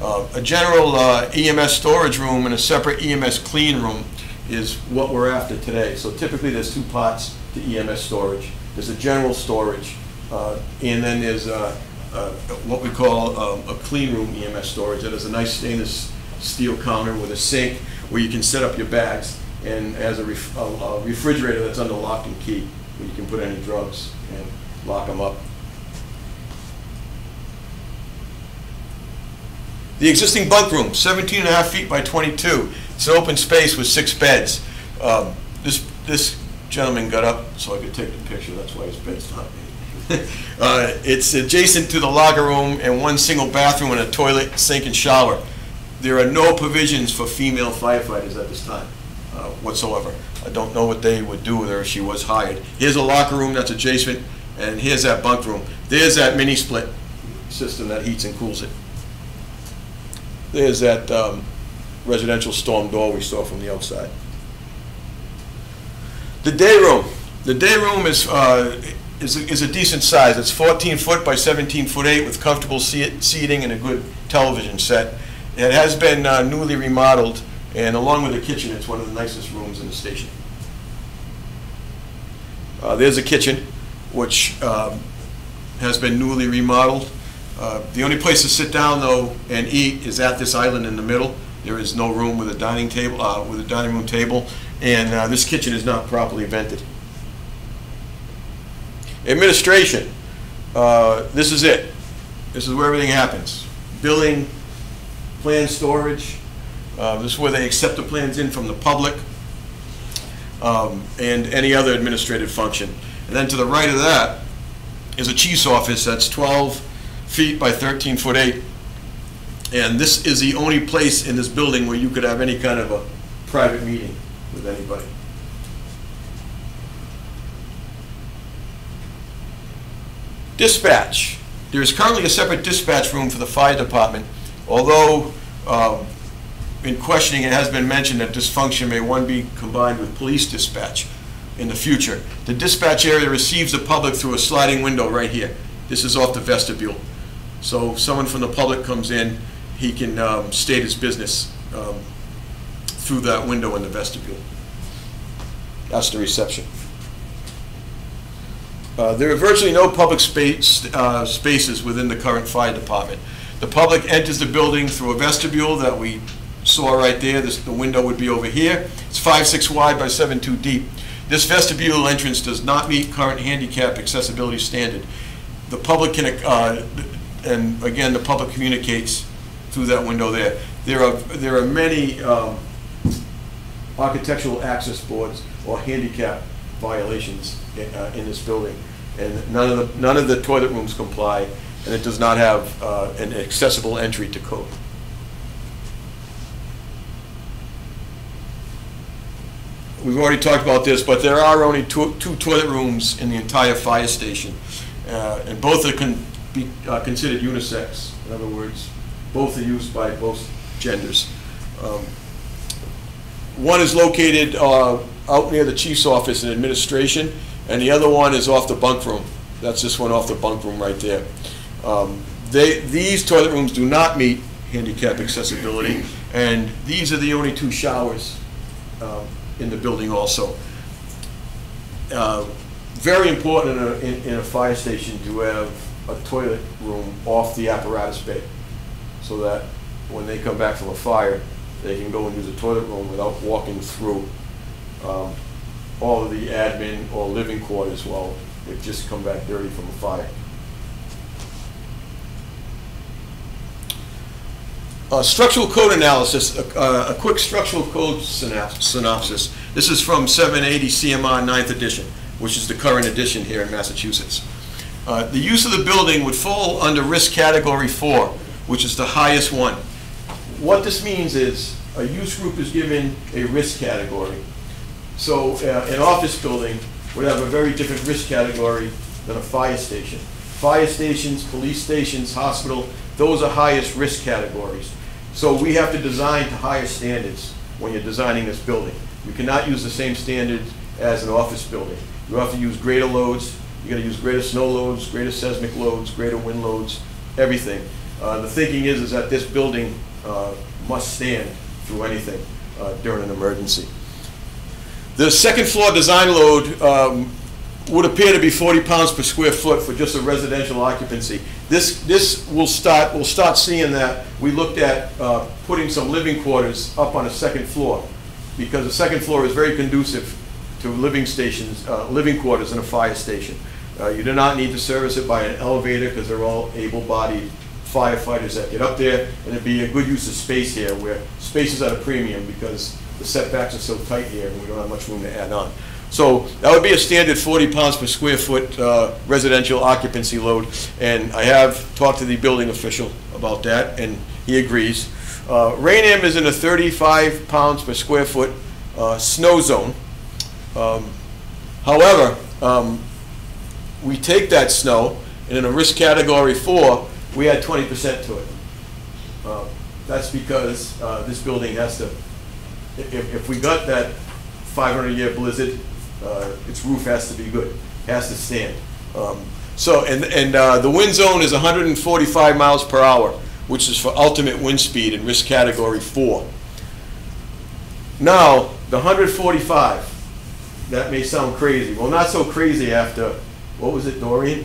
Uh, A general uh, EMS storage room and a separate EMS clean room is what we're after today. So typically, there's two parts to EMS storage. There's a general storage, uh, and then there's uh, uh, what we call um, a clean room EMS storage. That is a nice stainless steel counter with a sink where you can set up your bags, and as a ref- a- a refrigerator that's under lock and key, where you can put any drugs and lock them up. The existing bunk room, 17 and a half feet by 22. It's an open space with six beds. Um, This, this gentleman got up so I could take the picture, that's why his bed's not made. Uh, It's adjacent to the locker room and one single bathroom and a toilet, sink, and shower. There are no provisions for female firefighters at this time uh, whatsoever. I don't know what they would do with her if she was hired. Here's a locker room that's adjacent, and here's that bunk room. There's that mini split system that heats and cools it. There's that um, residential storm door we saw from the outside. The day room. The day room is, uh, is, a- is a decent size. It's 14 foot by 17 foot 8 with comfortable seat- seating and a good television set. It has been uh, newly remodeled, and along with the kitchen, it's one of the nicest rooms in the station. Uh, There's a kitchen, which um, has been newly remodeled. Uh, The only place to sit down, though, and eat is at this island in the middle. There is no room with a dining table, uh, with a dining room table, and uh, this kitchen is not properly vented. Administration, uh, this is it. This is where everything happens. Billing, plan storage, uh, this is where they accept the plans in from the public, um, and any other administrative function. And then to the right of that is a chief's office that's 12 feet by 13 foot 8. And this is the only place in this building where you could have any kind of a private meeting with anybody. Dispatch. There is currently a separate dispatch room for the fire department, although um, in questioning, it has been mentioned that this function may one be combined with police dispatch in the future. The dispatch area receives the public through a sliding window right here. This is off the vestibule. So if someone from the public comes in, he can um, state his business um, through that window in the vestibule. That's the reception. Uh, There are virtually no public space, uh, spaces within the current fire department. The public enters the building through a vestibule that we saw right there. This, the window would be over here. It's five, six wide by seven, two deep. This vestibule entrance does not meet current handicap accessibility standard. The public can, uh, and again, the public communicates through that window there. There are, there are many um, architectural access boards or handicap violations in, uh, in this building. And none of the, none of the toilet rooms comply, and it does not have uh, an accessible entry to code. We've already talked about this, but there are only two, two toilet rooms in the entire fire station. Uh, and both are can be uh, considered unisex. In other words, both are used by both genders. Um, One is located uh, out near the chief's office in administration, and the other one is off the bunk room. That's this one off the bunk room right there. Um, They, these toilet rooms do not meet handicap accessibility, and these are the only two showers um, in the building also. Uh, Very important in a, in- in a fire station to have a toilet room off the apparatus bay, so that when they come back from a fire, they can go and use the toilet room without walking through um, all of the admin or living quarters while they've just come back dirty from a fire. Uh, Structural code analysis, a quick structural code synopsis. This is from 780 CMR 9th edition, which is the current edition here in Massachusetts. Uh, The use of the building would fall under risk category four, which is the highest one. What this means is, a use group is given a risk category. So uh, an office building would have a very different risk category than a fire station. Fire stations, police stations, hospital, those are highest risk categories. So we have to design to higher standards when you're designing this building. You cannot use the same standards as an office building. You have to use greater loads, you gotta use greater snow loads, greater seismic loads, greater wind loads, everything. Uh, The thinking is, is that this building uh, must stand through anything uh, during an emergency. The second floor design load um, would appear to be 40 pounds per square foot for just a residential occupancy. This, this will start, we'll start seeing that. We looked at uh, putting some living quarters up on a second floor, because the second floor is very conducive to living stations, uh, living quarters in a fire station. Uh, You do not need to service it by an elevator, because they're all able-bodied firefighters that get up there, and it'd be a good use of space here, where space is at a premium, because the setbacks are so tight here, and we don't have much room to add on. So that would be a standard 40 pounds per square foot uh, residential occupancy load, and I have talked to the building official about that, and he agrees. Uh, Raynham is in a 35 pounds per square foot uh, snow zone. Um, However, um, we take that snow, and in a risk category four, we add 20% to it. Uh, That's because uh, this building has to, if, if we got that 500-year blizzard, uh, its roof has to be good, has to stand. Um, So, and, and uh, the wind zone is 145 miles per hour, which is for ultimate wind speed in risk category four. Now, the 145, that may sound crazy. Well, not so crazy after, what was it, Dorian?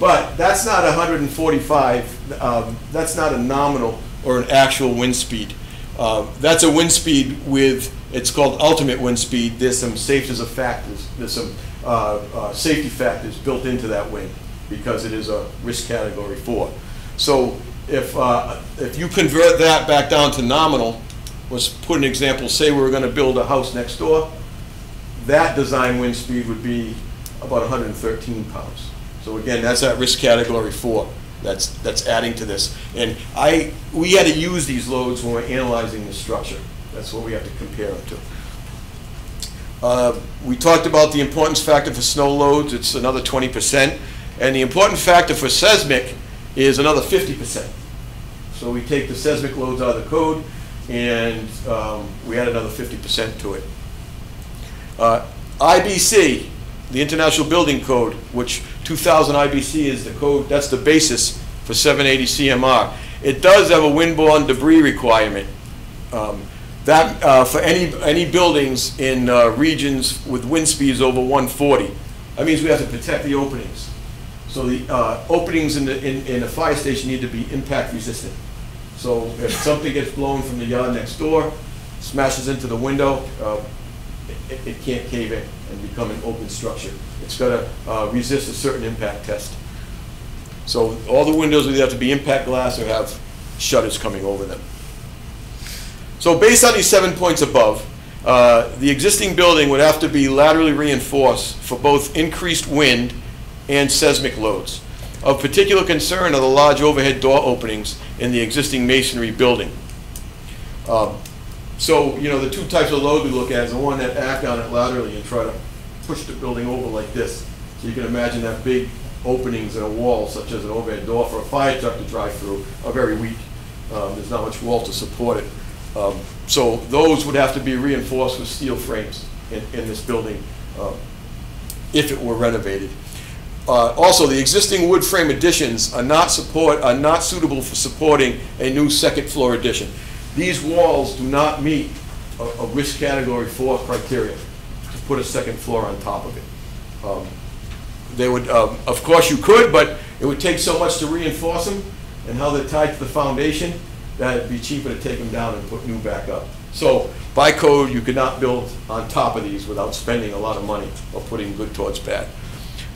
But that's not 145, um, that's not a nominal or an actual wind speed. Uh, That's a wind speed with, it's called ultimate wind speed. There's some safety factors, there's some uh, uh, safety factors built into that wind because it is a risk category four. So if, uh, if you convert that back down to nominal, let's put an example, say we were gonna build a house next door, that design wind speed would be about 113 pounds. So again, that's at risk category four. That's, that's adding to this. And I, we had to use these loads when we're analyzing the structure. That's what we have to compare them to. Uh, We talked about the importance factor for snow loads, it's another 20%. And the important factor for seismic is another 50%. So we take the seismic loads out of the code, and um, we add another 50% to it. Uh, IBC, the International Building Code, which 2000 IBC is the code, that's the basis for 780 CMR. It does have a windborne debris requirement. Um, That, uh, for any, any buildings in uh, regions with wind speeds over 140, that means we have to protect the openings. So the uh, openings in the, in, in the fire station need to be impact resistant. So if something gets blown from the yard next door, smashes into the window, uh, it, it can't cave in and become an open structure. It's gotta uh, resist a certain impact test. So all the windows either have to be impact glass or have shutters coming over them. So based on these seven points above, uh, the existing building would have to be laterally reinforced for both increased wind and seismic loads. Of particular concern are the large overhead door openings in the existing masonry building. Um, So, you know, the two types of load we look at is the one that act on it laterally and try to push the building over like this. So you can imagine that big openings in a wall, such as an overhead door for a fire truck to drive through, are very weak. Um, There's not much wall to support it. Um, So those would have to be reinforced with steel frames in, in this building um, if it were renovated. Uh, Also, the existing wood frame additions are not support, are not suitable for supporting a new second floor addition. These walls do not meet a, a risk category four criteria to put a second floor on top of it. Um, They would, um, of course you could, but it would take so much to reinforce them and how they're tied to the foundation that it'd be cheaper to take them down and put new back up. So by code, you could not build on top of these without spending a lot of money or putting good towards bad.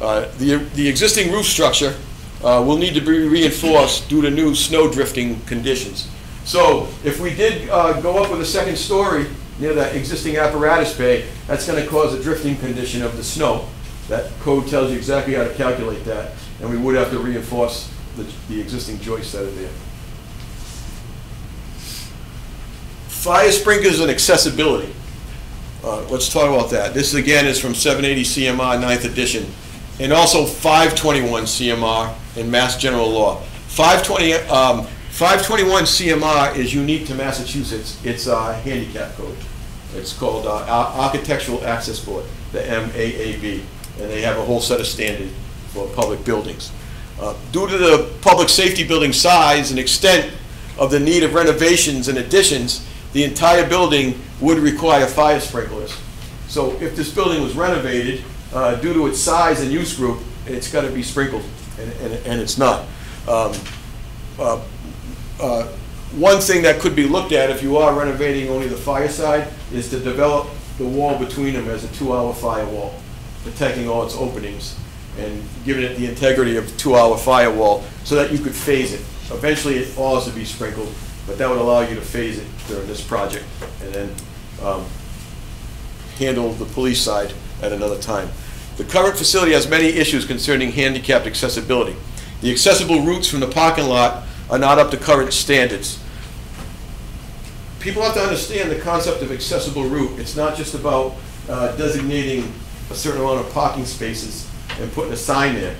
Uh, The, the existing roof structure uh, will need to be reinforced due to new snow drifting conditions. So if we did uh, go up with a second story near that existing apparatus bay, that's going to cause a drifting condition of the snow. That code tells you exactly how to calculate that, and we would have to reinforce the, the existing joists that are there. Fire sprinklers and accessibility. Uh, Let's talk about that. This again is from 780 CMR 9th edition, and also 521 CMR in Mass General Law. 520, um, 521 CMR is unique to Massachusetts. It's a handicap code. It's called uh, Architectural Access Board, the MAAB, and they have a whole set of standards for public buildings. Uh, Due to the public safety building size and extent of the need of renovations and additions, the entire building would require fire sprinklers. So if this building was renovated, uh, due to its size and use group, it's got to be sprinkled, and- and and it's not. Um, uh, uh, One thing that could be looked at if you are renovating only the fire side is to develop the wall between them as a two-hour firewall, protecting all its openings and giving it the integrity of a two-hour firewall so that you could phase it. Eventually, it falls to be sprinkled, but that would allow you to phase it during this project and then um, handle the police side at another time. The current facility has many issues concerning handicapped accessibility. The accessible routes from the parking lot are not up to current standards. People have to understand the concept of accessible route. It's not just about uh, designating a certain amount of parking spaces and putting a sign there.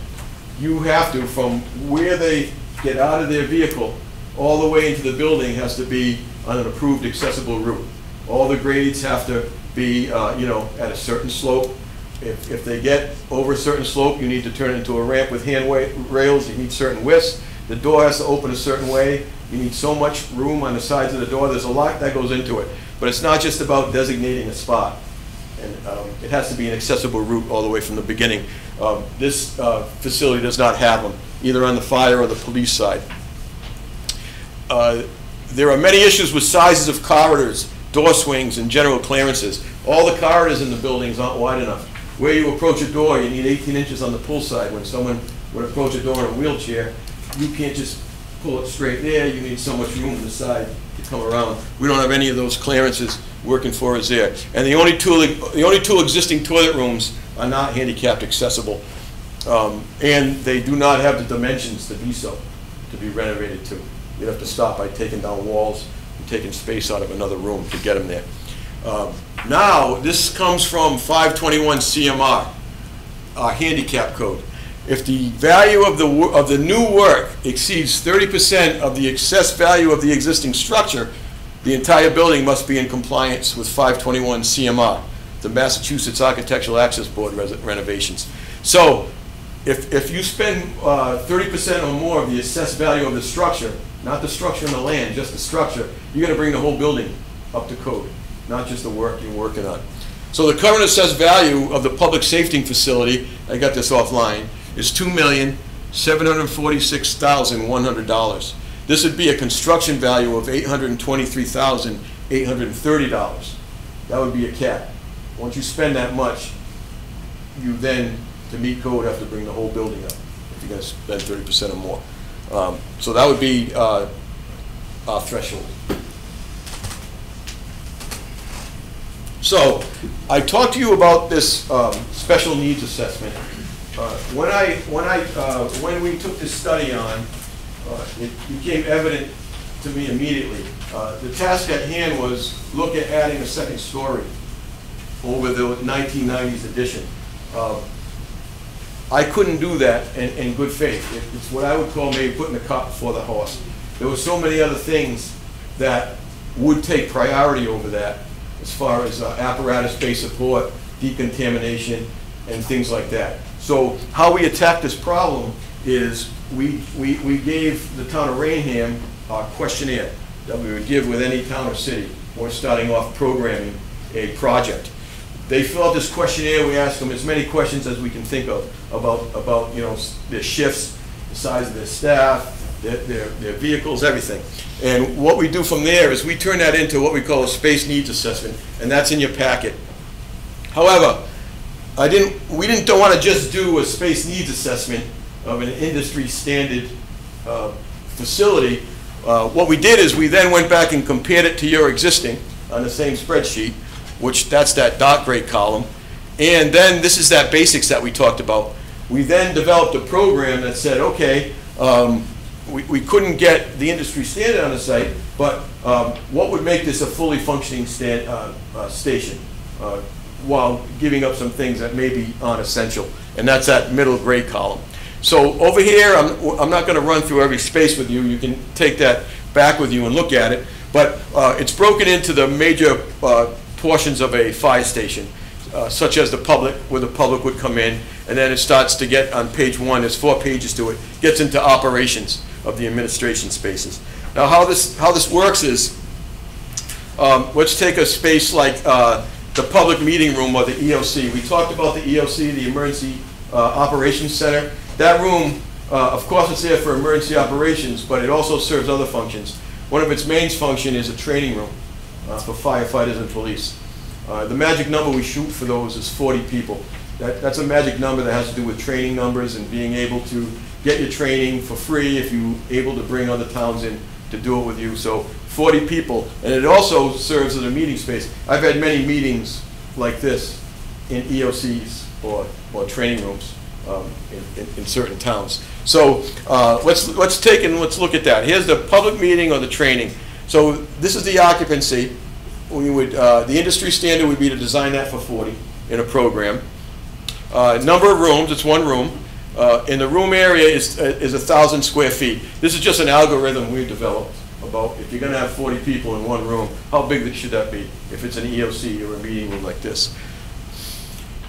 You have to, from where they get out of their vehicle, all the way into the building has to be on an approved accessible route. All the grades have to be, uh, you know, at a certain slope. if, if they get over a certain slope, you need to turn into a ramp with hand rails, you need certain widths. The door has to open a certain way, you need so much room on the sides of the door, there's a lot that goes into it. But it's not just about designating a spot. And um, it has to be an accessible route all the way from the beginning. Um, This uh, facility does not have them, either on the fire or the police side. Uh, There are many issues with sizes of corridors, door swings, and general clearances. All the corridors in the buildings aren't wide enough. Where you approach a door, you need 18 inches on the pull side. When someone would approach a door in a wheelchair, you can't just pull it straight there, you need so much room on the side to come around. We don't have any of those clearances working for us there. And the only two, the only two existing toilet rooms are not handicapped accessible. Um, And they do not have the dimensions to be so, to be renovated to. You'd have to stop by taking down walls and taking space out of another room to get them there. Um, Now, this comes from 521 CMR, our handicap code. If the value of the, of the new work exceeds 30% of the excess value of the existing structure, the entire building must be in compliance with 521 CMR, the Massachusetts Architectural Access Board renovations. So, if, if you spend uh, 30% or more of the assessed value of the structure, not the structure and the land, just the structure, you're gonna bring the whole building up to code, not just the work you're working on. So the current assessed value of the public safety facility, I got this offline, is two million, seven hundred and forty-six thousand, one hundred dollars. This would be a construction value of eight hundred and twenty-three thousand, eight hundred and thirty dollars. That would be a cap. Once you spend that much, you then, to meet code, have to bring the whole building up, if you're gonna spend thirty percent or more. Um, So that would be uh, our threshold. So, I talked to you about this um, special needs assessment. Uh, When I, when I, uh, when we took this study on, uh, it became evident to me immediately. Uh, The task at hand was look at adding a second story over the 1990s addition. Uh, I couldn't do that in, in good faith. It- It's what I would call maybe putting the cart before the horse. There were so many other things that would take priority over that, as far as uh, apparatus-based support, decontamination, and things like that. So how we attack this problem is, we, we, we gave the town of Raynham a questionnaire that we would give with any town or city, or starting off programming a project. They fill out this questionnaire, we ask them as many questions as we can think of about, about, you know, their shifts, the size of their staff, their, their, their vehicles, everything. And what we do from there is we turn that into what we call a space needs assessment, and that's in your packet. However, I didn't, we didn't, don't want to just do a space needs assessment of an industry standard uh, facility. Uh, What we did is we then went back and compared it to your existing on the same spreadsheet, which, that's that dot gray column. And then, this is that basics that we talked about. We then developed a program that said, okay, um, we, we couldn't get the industry standard on the site, but um, what would make this a fully functioning stand, uh, uh, station? uh, while giving up some things that may be unessential, and that's that middle gray column. So over here, I'm, I'm not gonna run through every space with you, you can take that back with you and look at it, but uh, it's broken into the major uh, portions of a fire station, uh, such as the public, where the public would come in, and then it starts to get, on page one, there's four pages to it, gets into operations of the administration spaces. Now, how this, how this works is, um, let's take a space like uh, the public meeting room or the EOC. We talked about the EOC, the Emergency uh, Operations Center. That room, uh, of course, it's there for emergency operations, but it also serves other functions. One of its main functions is a training room uh, for firefighters and police. Uh, The magic number we shoot for those is 40 people. That, that's a magic number that has to do with training numbers and being able to get your training for free if you're able to bring other towns in to do it with you. So 40 people, and it also serves as a meeting space. I've had many meetings like this in EOCs or, or training rooms um, in, in- in certain towns. So uh, let's, let's take and let's look at that. Here's the public meeting or the training. So this is the occupancy. We would, uh, the industry standard would be to design that for 40 in a program. Uh, Number of rooms, it's one room. Uh, And the room area is, uh, is a 1,000 square feet. This is just an algorithm we developed about if you're gonna have 40 people in one room, how big should that be? If it's an EOC or a meeting room like this.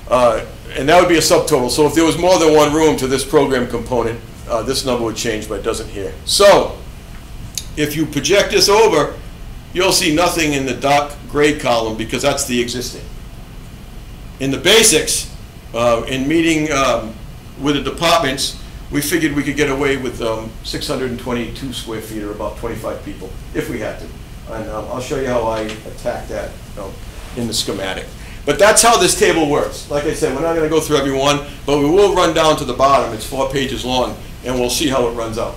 Uh, And that would be a subtotal. So if there was more than one room to this program component, uh, this number would change, but it doesn't here. So if you project this over, you'll see nothing in the dark gray column because that's the existing. In the basics, uh, in meeting um, with the departments, we figured we could get away with um, 622 square feet or about 25 people, if we had to. And um, I'll show you how I attack that you know, in the schematic. But that's how this table works. Like I said, we're not going to go through every one, but we will run down to the bottom. It's four pages long, and we'll see how it runs out.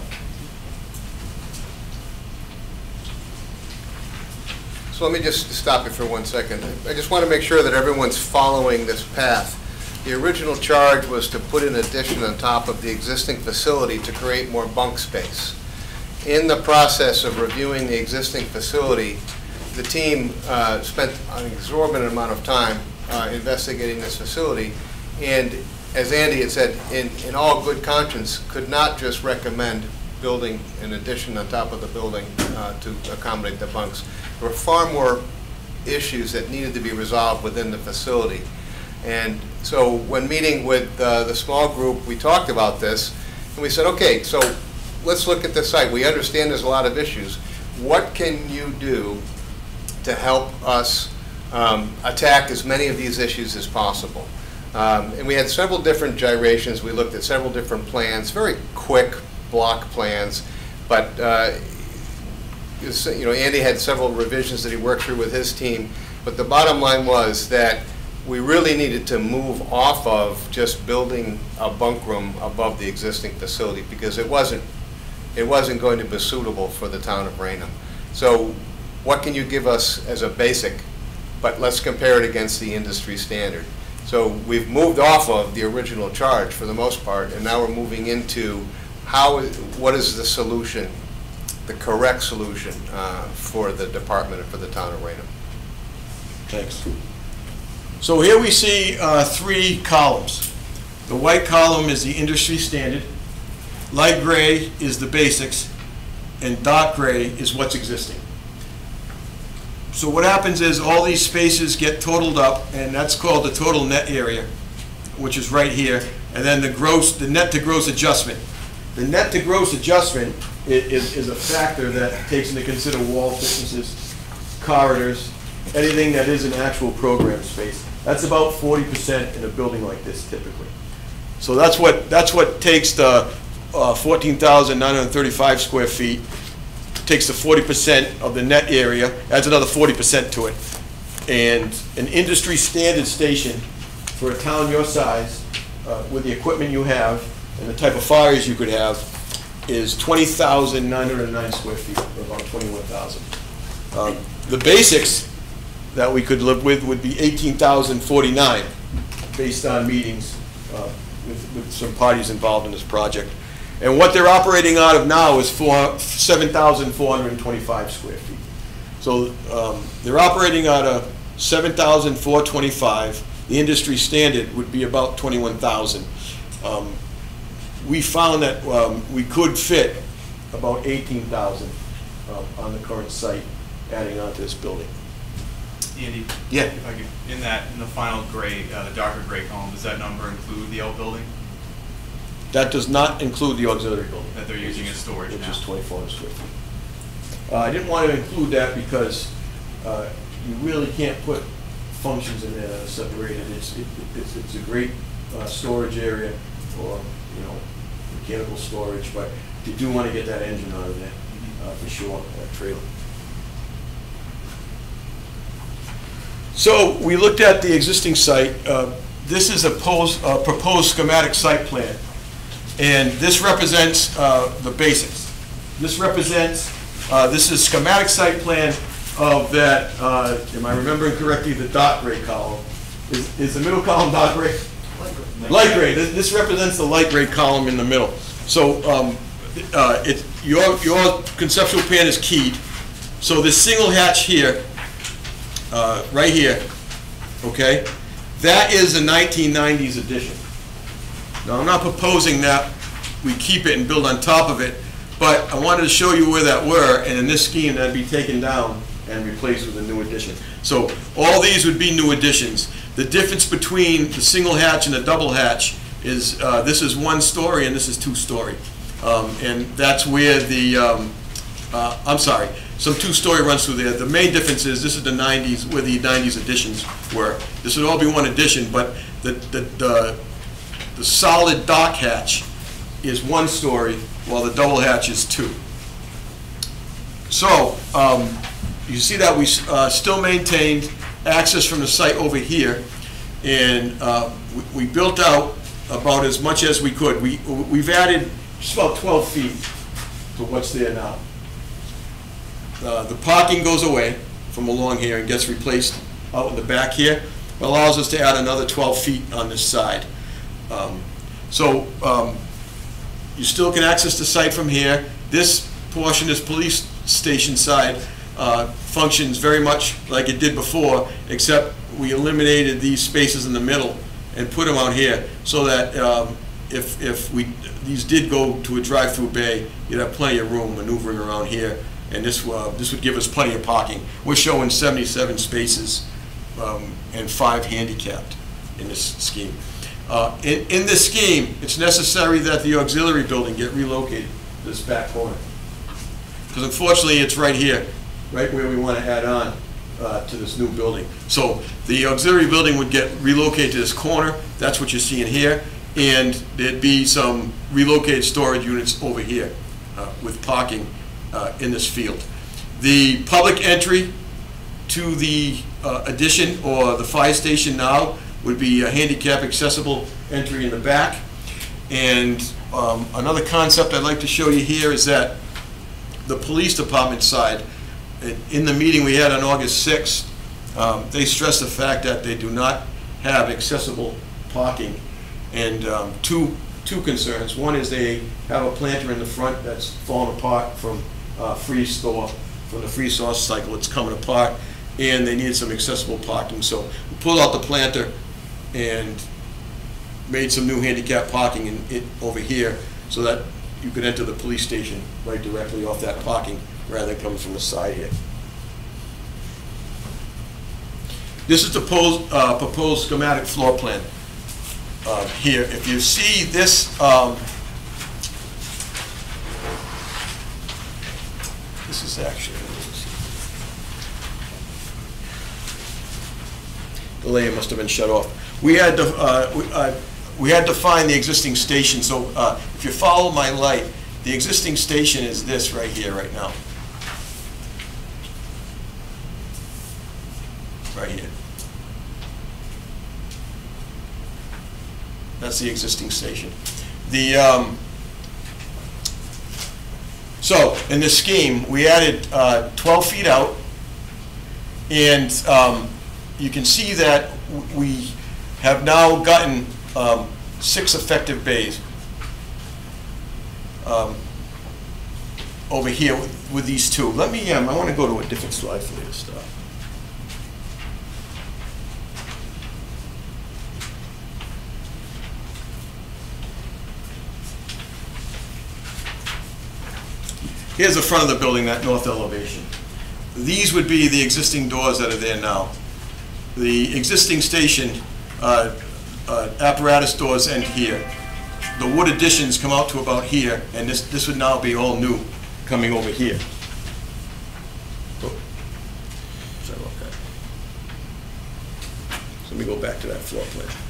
So let me just stop you for one second. I just want to make sure that everyone's following this path. The original charge was to put an addition on top of the existing facility to create more bunk space. In the process of reviewing the existing facility, the team uh, spent an exorbitant amount of time uh, investigating this facility, and as Andy had said, in, in all good conscience, could not just recommend building an addition on top of the building uh, to accommodate the bunks. There were far more issues that needed to be resolved within the facility. And so when meeting with uh, the small group, we talked about this, and we said, okay, so let's look at the site. We understand there's a lot of issues. What can you do to help us um, attack as many of these issues as possible? Um, And we had several different gyrations. We looked at several different plans, very quick block plans, but uh, you know, Andy had several revisions that he worked through with his team, but the bottom line was that we really needed to move off of just building a bunk room above the existing facility, because it wasn't, it wasn't going to be suitable for the town of Raynham. So what can you give us as a basic, but let's compare it against the industry standard. So we've moved off of the original charge for the most part, and now we're moving into how, what is the solution, the correct solution uh, for the department and for the town of Raynham? Thanks. So here we see uh, three columns. The white column is the industry standard, light gray is the basics, and dark gray is what's existing. So what happens is all these spaces get totaled up, and that's called the total net area, which is right here, and then the gross, the net to gross adjustment. The net to gross adjustment is, is a factor that takes into consider wall thicknesses, corridors, anything that is an actual program space. That's about forty percent in a building like this typically. So that's what, that's what takes the uh, fourteen thousand nine hundred and thirty-five square feet, takes the forty percent of the net area, adds another forty percent to it. And an industry standard station for a town your size, uh, with the equipment you have and the type of fires you could have, is twenty thousand nine hundred and nine square feet, or about twenty-one thousand. Um, The basics that we could live with would be eighteen thousand forty-nine, based on meetings uh, with, with some parties involved in this project. And what they're operating out of now is four, seven thousand four hundred and twenty-five square feet. So, um, they're operating out of seven thousand four twenty-five, the industry standard would be about twenty-one thousand. Um, We found that, um, we could fit about eighteen thousand, um, on the current site, adding on to this building. Andy? Yeah. If I could, in that, in the final gray, uh, the darker gray column, does that number include the outbuilding That does not include the auxiliary building. that they're using as storage Which now? is twenty-four hundred square feet. Uh, I didn't want to include that because, uh, you really can't put functions in there that are separated. It's, it- it's, it's a great, uh, storage area for, you know, mechanical storage, but you do want to get that engine out of there, uh, for sure, that trailer. So we looked at the existing site. Uh, This is a uh, proposed schematic site plan, and this represents uh, the basics. This represents, uh, this is schematic site plan of that, uh, am I remembering correctly, the dot gray column? Is is the middle column dot gray? Light gray, This- this represents the light gray column in the middle. So um, uh, it, your your conceptual plan is keyed. So this single hatch here, uh, right here, okay? That is a 1990s edition. Now, I'm not proposing that we keep it and build on top of it, but I wanted to show you where that were, and in this scheme, that'd be taken down and replaced with a new addition. So all these would be new additions. The difference between the single hatch and the double hatch is, uh, this is one story and this is two story. Um, And that's where the, um, uh, I'm sorry, some two-story runs through there. The main difference is, this is the 90s, where the 90s additions were. This would all be one addition, but the, the, the the solid dock hatch is one story, while the double hatch is two. So, um, you see that we uh, still maintained access from the site over here, and uh, we we built out about as much as we could. We, we've added just about 12 feet to what's there now. Uh, The parking goes away from along here and gets replaced out in the back here. It Allows us to add another 12 feet on this side. Um, So um, you still can access the site from here. This portion, is police station side, uh, functions very much like it did before, except we eliminated these spaces in the middle and put them out here, so that um, if, if we, these did go to a drive-through bay, you'd have plenty of room maneuvering around here, and this, uh, this would give us plenty of parking. We're showing 77 spaces um, and five handicapped in this scheme. Uh, In, in this scheme, it's necessary that the auxiliary building get relocated to this back corner. Because unfortunately, it's right here, right where we want to add on uh, to this new building. So the auxiliary building would get relocated to this corner, that's what you're seeing here, and there'd be some relocated storage units over here uh, with parking uh, in this field. The public entry to the uh, addition or the fire station now would be a handicap accessible entry in the back. And um, another concept I'd like to show you here is that the police department side, in the meeting we had on August 6th, um, they stressed the fact that they do not have accessible parking. And um, two, two concerns. One is they have a planter in the front that's fallen apart from uh, freeze thaw, from the freeze thaw cycle, it's coming apart, and they needed some accessible parking. So we pulled out the planter and made some new handicap parking in, it, over here, so that you could enter the police station right directly off that parking, rather coming from the side here. This is the pos- uh, proposed schematic floor plan uh, here. If you see this, um, this is actually, the layer must have been shut off. We had to, uh, we- uh, we had to find the existing station, so uh, if you follow my light, the existing station is this right here, right now. Right here. That's the existing station. The, um, so, in this scheme, we added uh, 12 feet out, and um, you can see that we have now gotten um, six effective bays um, over here with with these two. Let me, um, I want to go to a different slide for you to start. Here's the front of the building, that north elevation. These would be the existing doors that are there now. The existing station uh, uh, apparatus doors end here. The wood additions come out to about here, and this, this would now be all new, coming over here. Oh, Sorry about that. So let me go back to that floor plan.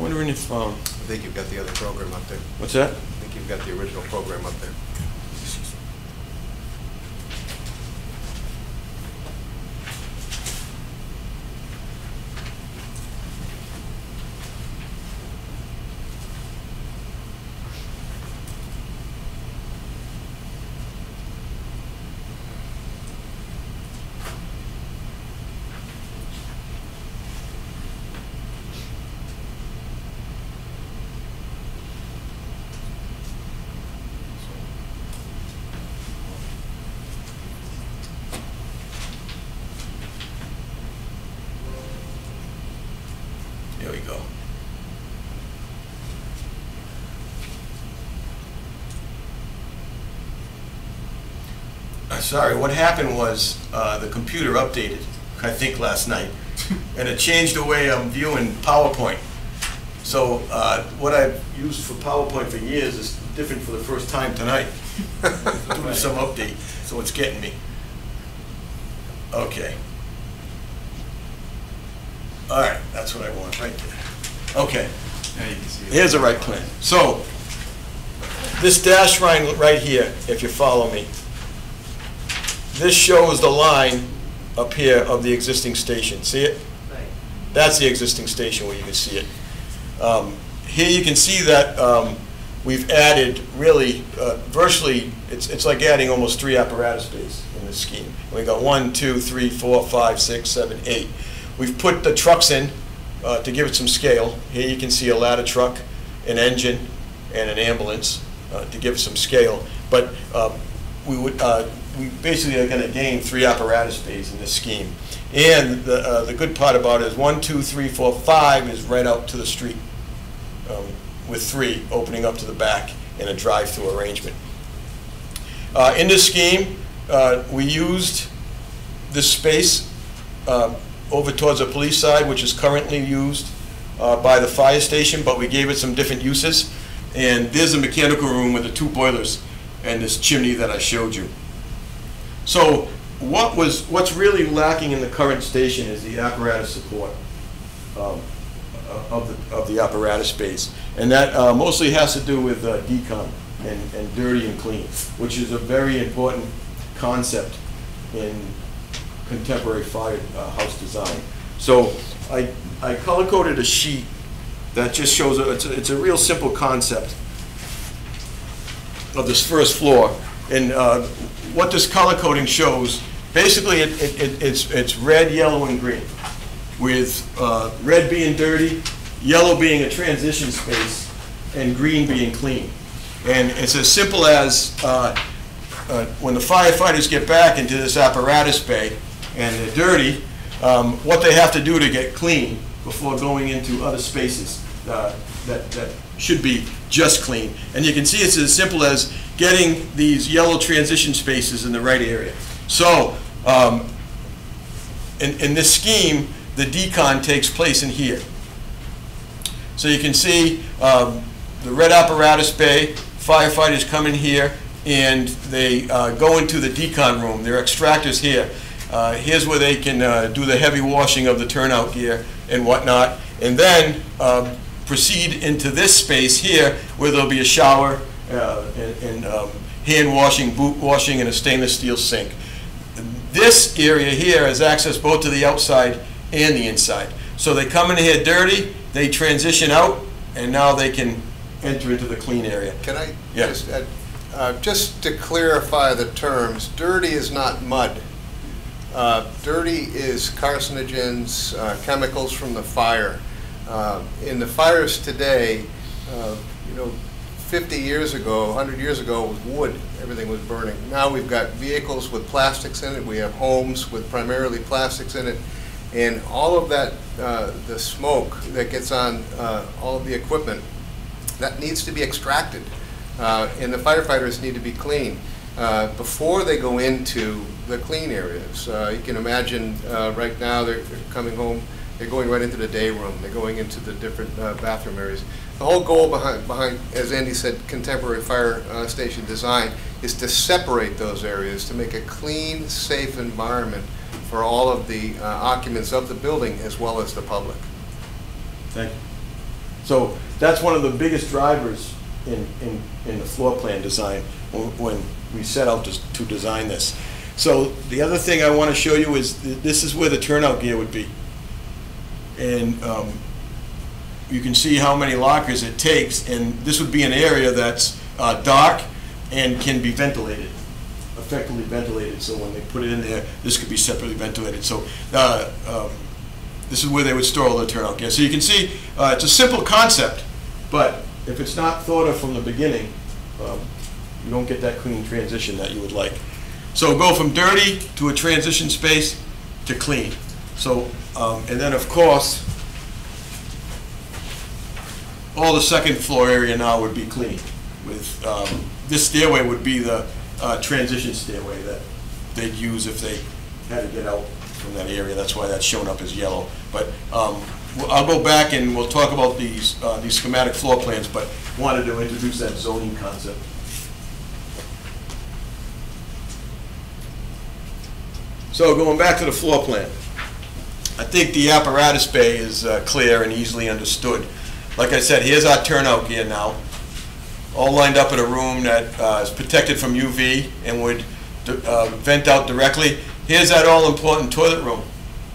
Wondering if, um, I think you've got the other program up there. what's that? I think you've got the original program up there. Sorry, what happened was, uh, the computer updated, I think last night, and it changed the way I'm viewing PowerPoint. So, uh, what I've used for PowerPoint for years is different for the first time tonight. Doing some update, so it's getting me. Okay. All right, that's what I want, right there. Okay. Yeah, you can see it. Here's the right plan. So, this dash line right here, if you follow me, this shows the line up here of the existing station. See it? That's the existing station where you can see it. Um, Here you can see that um, we've added really uh, virtually, it's, it's like adding almost three apparatus bays in this scheme. We've got one, two, three, four, five, six, seven, eight. We've put the trucks in uh, to give it some scale. Here you can see a ladder truck, an engine, and an ambulance uh, to give it some scale. But um, we would, uh, we basically are going to gain three apparatus bays in this scheme. And the, uh, the good part about it is one, two, three, four, five is right out to the street, um, with three opening up to the back in a drive-through arrangement. Uh, In this scheme, uh, we used this space uh, over towards the police side, which is currently used uh, by the fire station, but we gave it some different uses. And there's a mechanical room with the two boilers and this chimney that I showed you. So what was, what's really lacking in the current station is the apparatus support um, of the, of the apparatus space. And that uh, mostly has to do with uh, decon and, and dirty and clean, which is a very important concept in contemporary fire uh, house design. So I, I color coded a sheet that just shows, a- it's, a- it's a real simple concept of this first floor. And uh, what this color coding shows, basically, it, it- it, it's, it's red, yellow, and green, with uh, red being dirty, yellow being a transition space, and green being clean. And it's as simple as, uh, uh, when the firefighters get back into this apparatus bay and they're dirty, um, what they have to do to get clean before going into other spaces uh, that, that should be just clean. And you can see it's as simple as getting these yellow transition spaces in the right area. So, um, in, in this scheme, the decon takes place in here. So you can see um, the red apparatus bay, firefighters come in here, and they uh, go into the decon room, their extractors here. Uh, Here's where they can uh, do the heavy washing of the turnout gear and whatnot, and then um, proceed into this space here, where there'll be a shower uh, and and, um, hand washing, boot washing, and a stainless steel sink. This area here has access both to the outside and the inside. So they come in here dirty, they transition out, and now they can enter into the clean area. Can I Yeah. just, add- uh, just to clarify the terms, dirty is not mud. Uh, Dirty is carcinogens, uh, chemicals from the fire. Uh, In the fires today, uh, you know, 50 years ago, 100 years ago, it was wood, everything was burning. Now we've got vehicles with plastics in it, we have homes with primarily plastics in it, and all of that, uh, the smoke that gets on uh, all of the equipment, that needs to be extracted, uh, and the firefighters need to be clean uh, before they go into the clean areas. Uh, You can imagine, uh, right now, they're they're coming home, they're going right into the day room, they're going into the different bathroom areas. The whole goal behind, behind, as Andy said, contemporary fire uh, station design is to separate those areas, to make a clean, safe environment for all of the uh, occupants of the building as well as the public. Thank you. So that's one of the biggest drivers in, in, in the floor plan design when, we set out to, to design this. So the other thing I want to show you is, th- this is where the turnout gear would be. And um, you can see how many lockers it takes, and this would be an area that's uh, dark and can be ventilated, effectively ventilated, so when they put it in there, this could be separately ventilated. So uh, um, this is where they would store all the turnout gear. So you can see, uh, it's a simple concept, but if it's not thought of from the beginning, um, you don't get that clean transition that you would like. So go from dirty to a transition space to clean. So, um, and then of course, all the second floor area now would be clean with, um, this stairway would be the uh, transition stairway that they'd use if they had to get out from that area. That's why that's shown up as yellow. But um, I'll go back and we'll talk about these, uh, these schematic floor plans, but wanted to introduce that zoning concept. So going back to the floor plan, I think the apparatus bay is uh, clear and easily understood. Like I said, here's our turnout gear now, all lined up in a room that uh, is protected from UV and would uh, vent out directly. Here's that all-important toilet room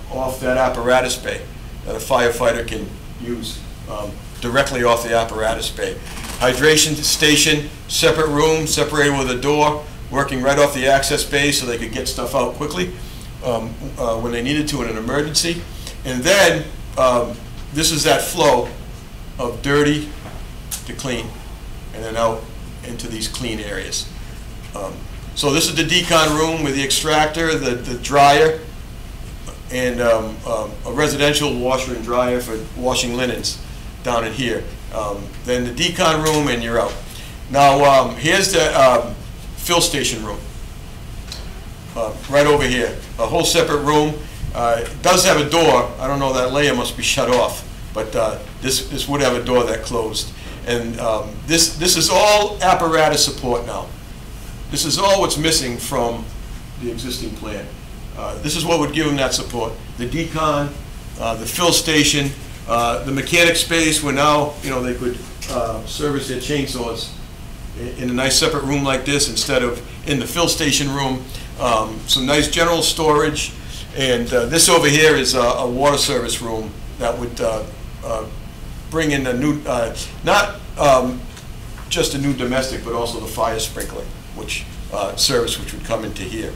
off that apparatus bay that a firefighter can use um, directly off the apparatus bay. Hydration station, separate room, separated with a door, working right off the access bay so they could get stuff out quickly um, uh, when they needed to in an emergency. And then, um, this is that flow of dirty to clean, and then out into these clean areas. Um, So this is the decon room with the extractor, the the dryer, and um, um, a residential washer and dryer for washing linens down in here. Um, Then the decon room, and you're out. Now, um, here's the um, fill station room, uh, right over here, a whole separate room. Uh, It does have a door, I don't know, that layer must be shut off, but uh, this, this would have a door that closed. And um, this, this is all apparatus support now. This is all what's missing from the existing plan. Uh, This is what would give them that support. The decon, uh, the fill station, uh, the mechanic space where now, you know, they could uh, service their chainsaws in a nice separate room like this instead of in the fill station room. Um, Some nice general storage. And uh, this over here is a a water service room that would uh, bring in a new, uh, not um, just a new domestic, but also the fire sprinkler, which, uh, service which would come into here.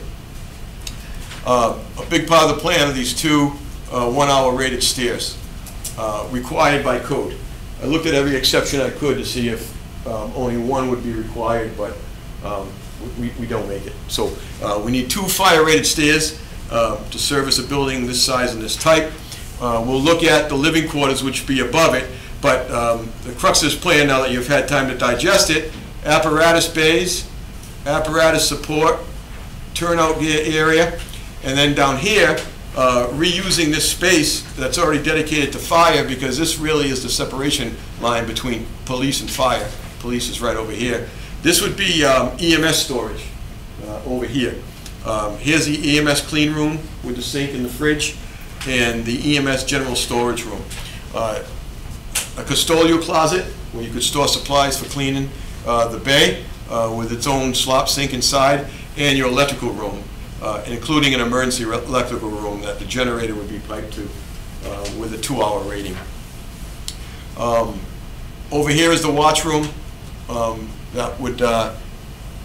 Uh, A big part of the plan are these two uh, one-hour rated stairs, required by code. I looked at every exception I could to see if um, only one would be required, but um, we we don't make it. So we need two fire-rated stairs uh, to service a building this size and this type. Uh, We'll look at the living quarters, which be above it, but um, the crux of this plan, now that you've had time to digest it, apparatus bays, apparatus support, turnout gear area, and then down here, uh, reusing this space that's already dedicated to fire, because this really is the separation line between police and fire. Police is right over here. This would be um, EMS storage uh, over here. Um, Here's the EMS clean room with the sink and the fridge, and the EMS general storage room. Uh, a custodial closet where you could store supplies for cleaning uh, the bay uh, with its own slop sink inside, and your electrical room, uh, including an emergency electrical room that the generator would be piped to uh, with a two-hour rating. Um, Over here is the watch room um, that would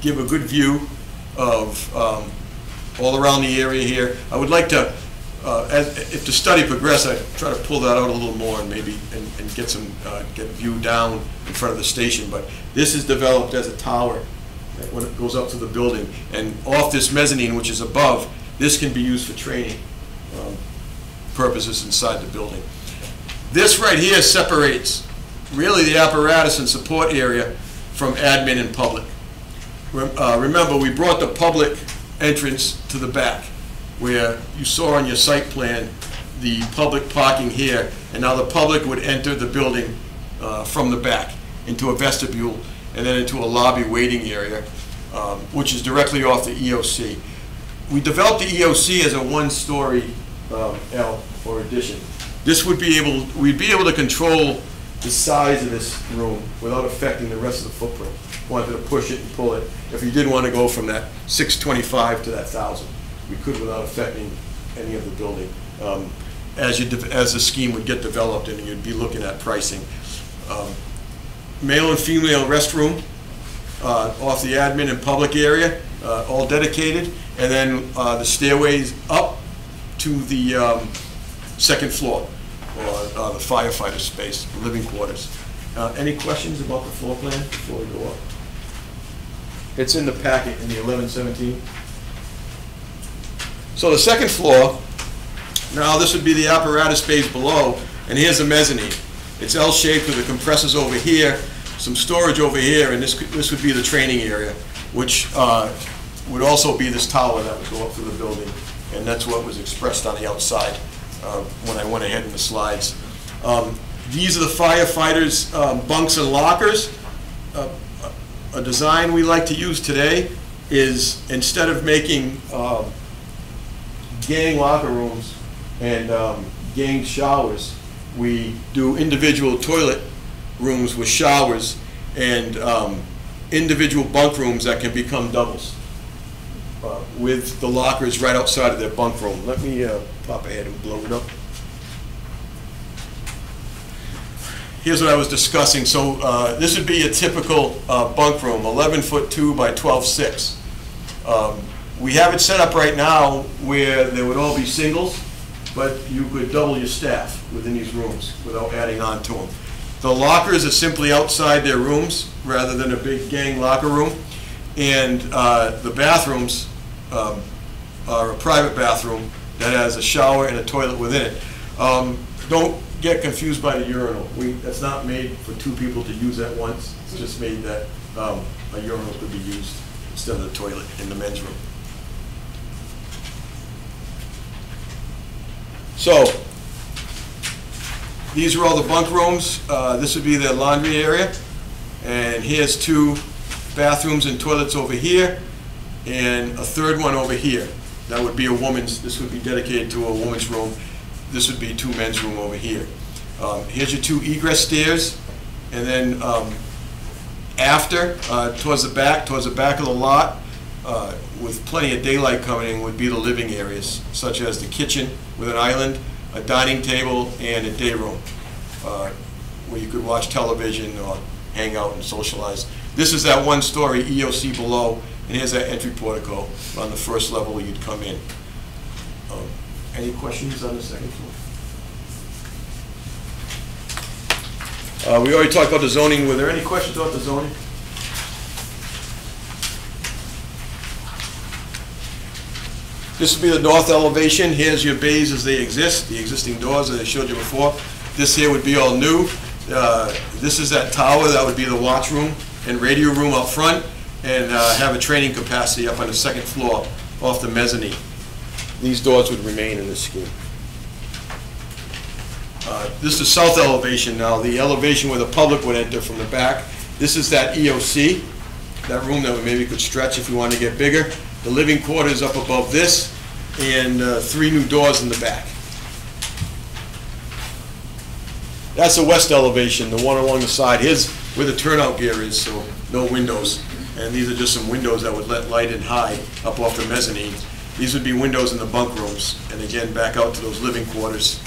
give a good view of um, all around the area here. I would like to, uh, as, if the study progressed, I'd try to pull that out a little more and maybe, and, and get some, uh, get view down in front of the station, but this is developed as a tower when it goes up to the building, and off this mezzanine, which is above, this can be used for training um, purposes inside the building. This right here separates really the apparatus and support area from admin and public. Rem- uh, Remember, we brought the public entrance to the back, where you saw on your site plan the public parking here, and now the public would enter the building uh, from the back into a vestibule, and then into a lobby waiting area, um, which is directly off the EOC. We developed the EOC as a one-story um, L or addition. This would be able, we'd be able to control the size of this room without affecting the rest of the footprint. Wanted to push it and pull it. If you did want to go from that 625 to that 1,000, we could without affecting any of the building. Um, As you, as the scheme would get developed and you'd be looking at pricing. Um, Male and female restroom uh, off the admin and public area, uh, all dedicated, and then uh, the stairways up to the um, second floor, or uh, the firefighter space, living quarters. Uh, Any questions about the floor plan before we go up? It's in the packet in the 1117. So the second floor, now this would be the apparatus space below, and here's the mezzanine. It's L-shaped with the compressors over here, some storage over here, and this, this would be the training area, which uh, would also be this tower that would go up through the building, and that's what was expressed on the outside uh, when I went ahead in the slides. Um, These are the firefighters' um, bunks and lockers. Uh, A design we like to use today is, instead of making um, gang locker rooms and um, gang showers, we do individual toilet rooms with showers and um, individual bunk rooms that can become doubles uh, with the lockers right outside of their bunk room. Let me uh, pop ahead and blow it up. Here's what I was discussing. So uh, this would be a typical uh, bunk room, 11 foot 2 by 12 6. Um, We have it set up right now where they would all be singles, but you could double your staff within these rooms without adding on to them. The lockers are simply outside their rooms rather than a big gang locker room. And uh, the bathrooms um, are a private bathroom that has a shower and a toilet within it. Um, Don't get confused by the urinal. We, that's not made for two people to use at once. It's just made that um, a urinal could be used instead of the toilet in the men's room. So, these are all the bunk rooms. Uh, This would be the laundry area. And here's two bathrooms and toilets over here, and a third one over here. That would be a woman's, this would be dedicated to a woman's room. This would be two men's room over here. Um, Here's your two egress stairs, and then um, after, uh, towards the back, towards the back of the lot, uh, with plenty of daylight coming in, would be the living areas, such as the kitchen with an island, a dining table, and a day room, uh, where you could watch television or hang out and socialize. This is that one-story EOC below, and here's that entry portico on the first level you'd come in. Um, Any questions on the second floor? Uh, We already talked about the zoning. Were there any questions about the zoning? This would be the north elevation. Here's your bays as they exist, the existing doors that I showed you before. This here would be all new. Uh, This is that tower, that would be the watch room and radio room up front, and uh, have a training capacity up on the second floor off the mezzanine. These doors would remain in this scheme. Uh, This is the south elevation now, the elevation where the public would enter from the back. This is that EOC, that room that we maybe could stretch if we wanted to get bigger. The living quarters up above this, and uh, three new doors in the back. That's the west elevation, the one along the side. Here's where the turnout gear is, so no windows. And these are just some windows that would let light in high up off the mezzanine. These would be windows in the bunk rooms, and again, back out to those living quarters.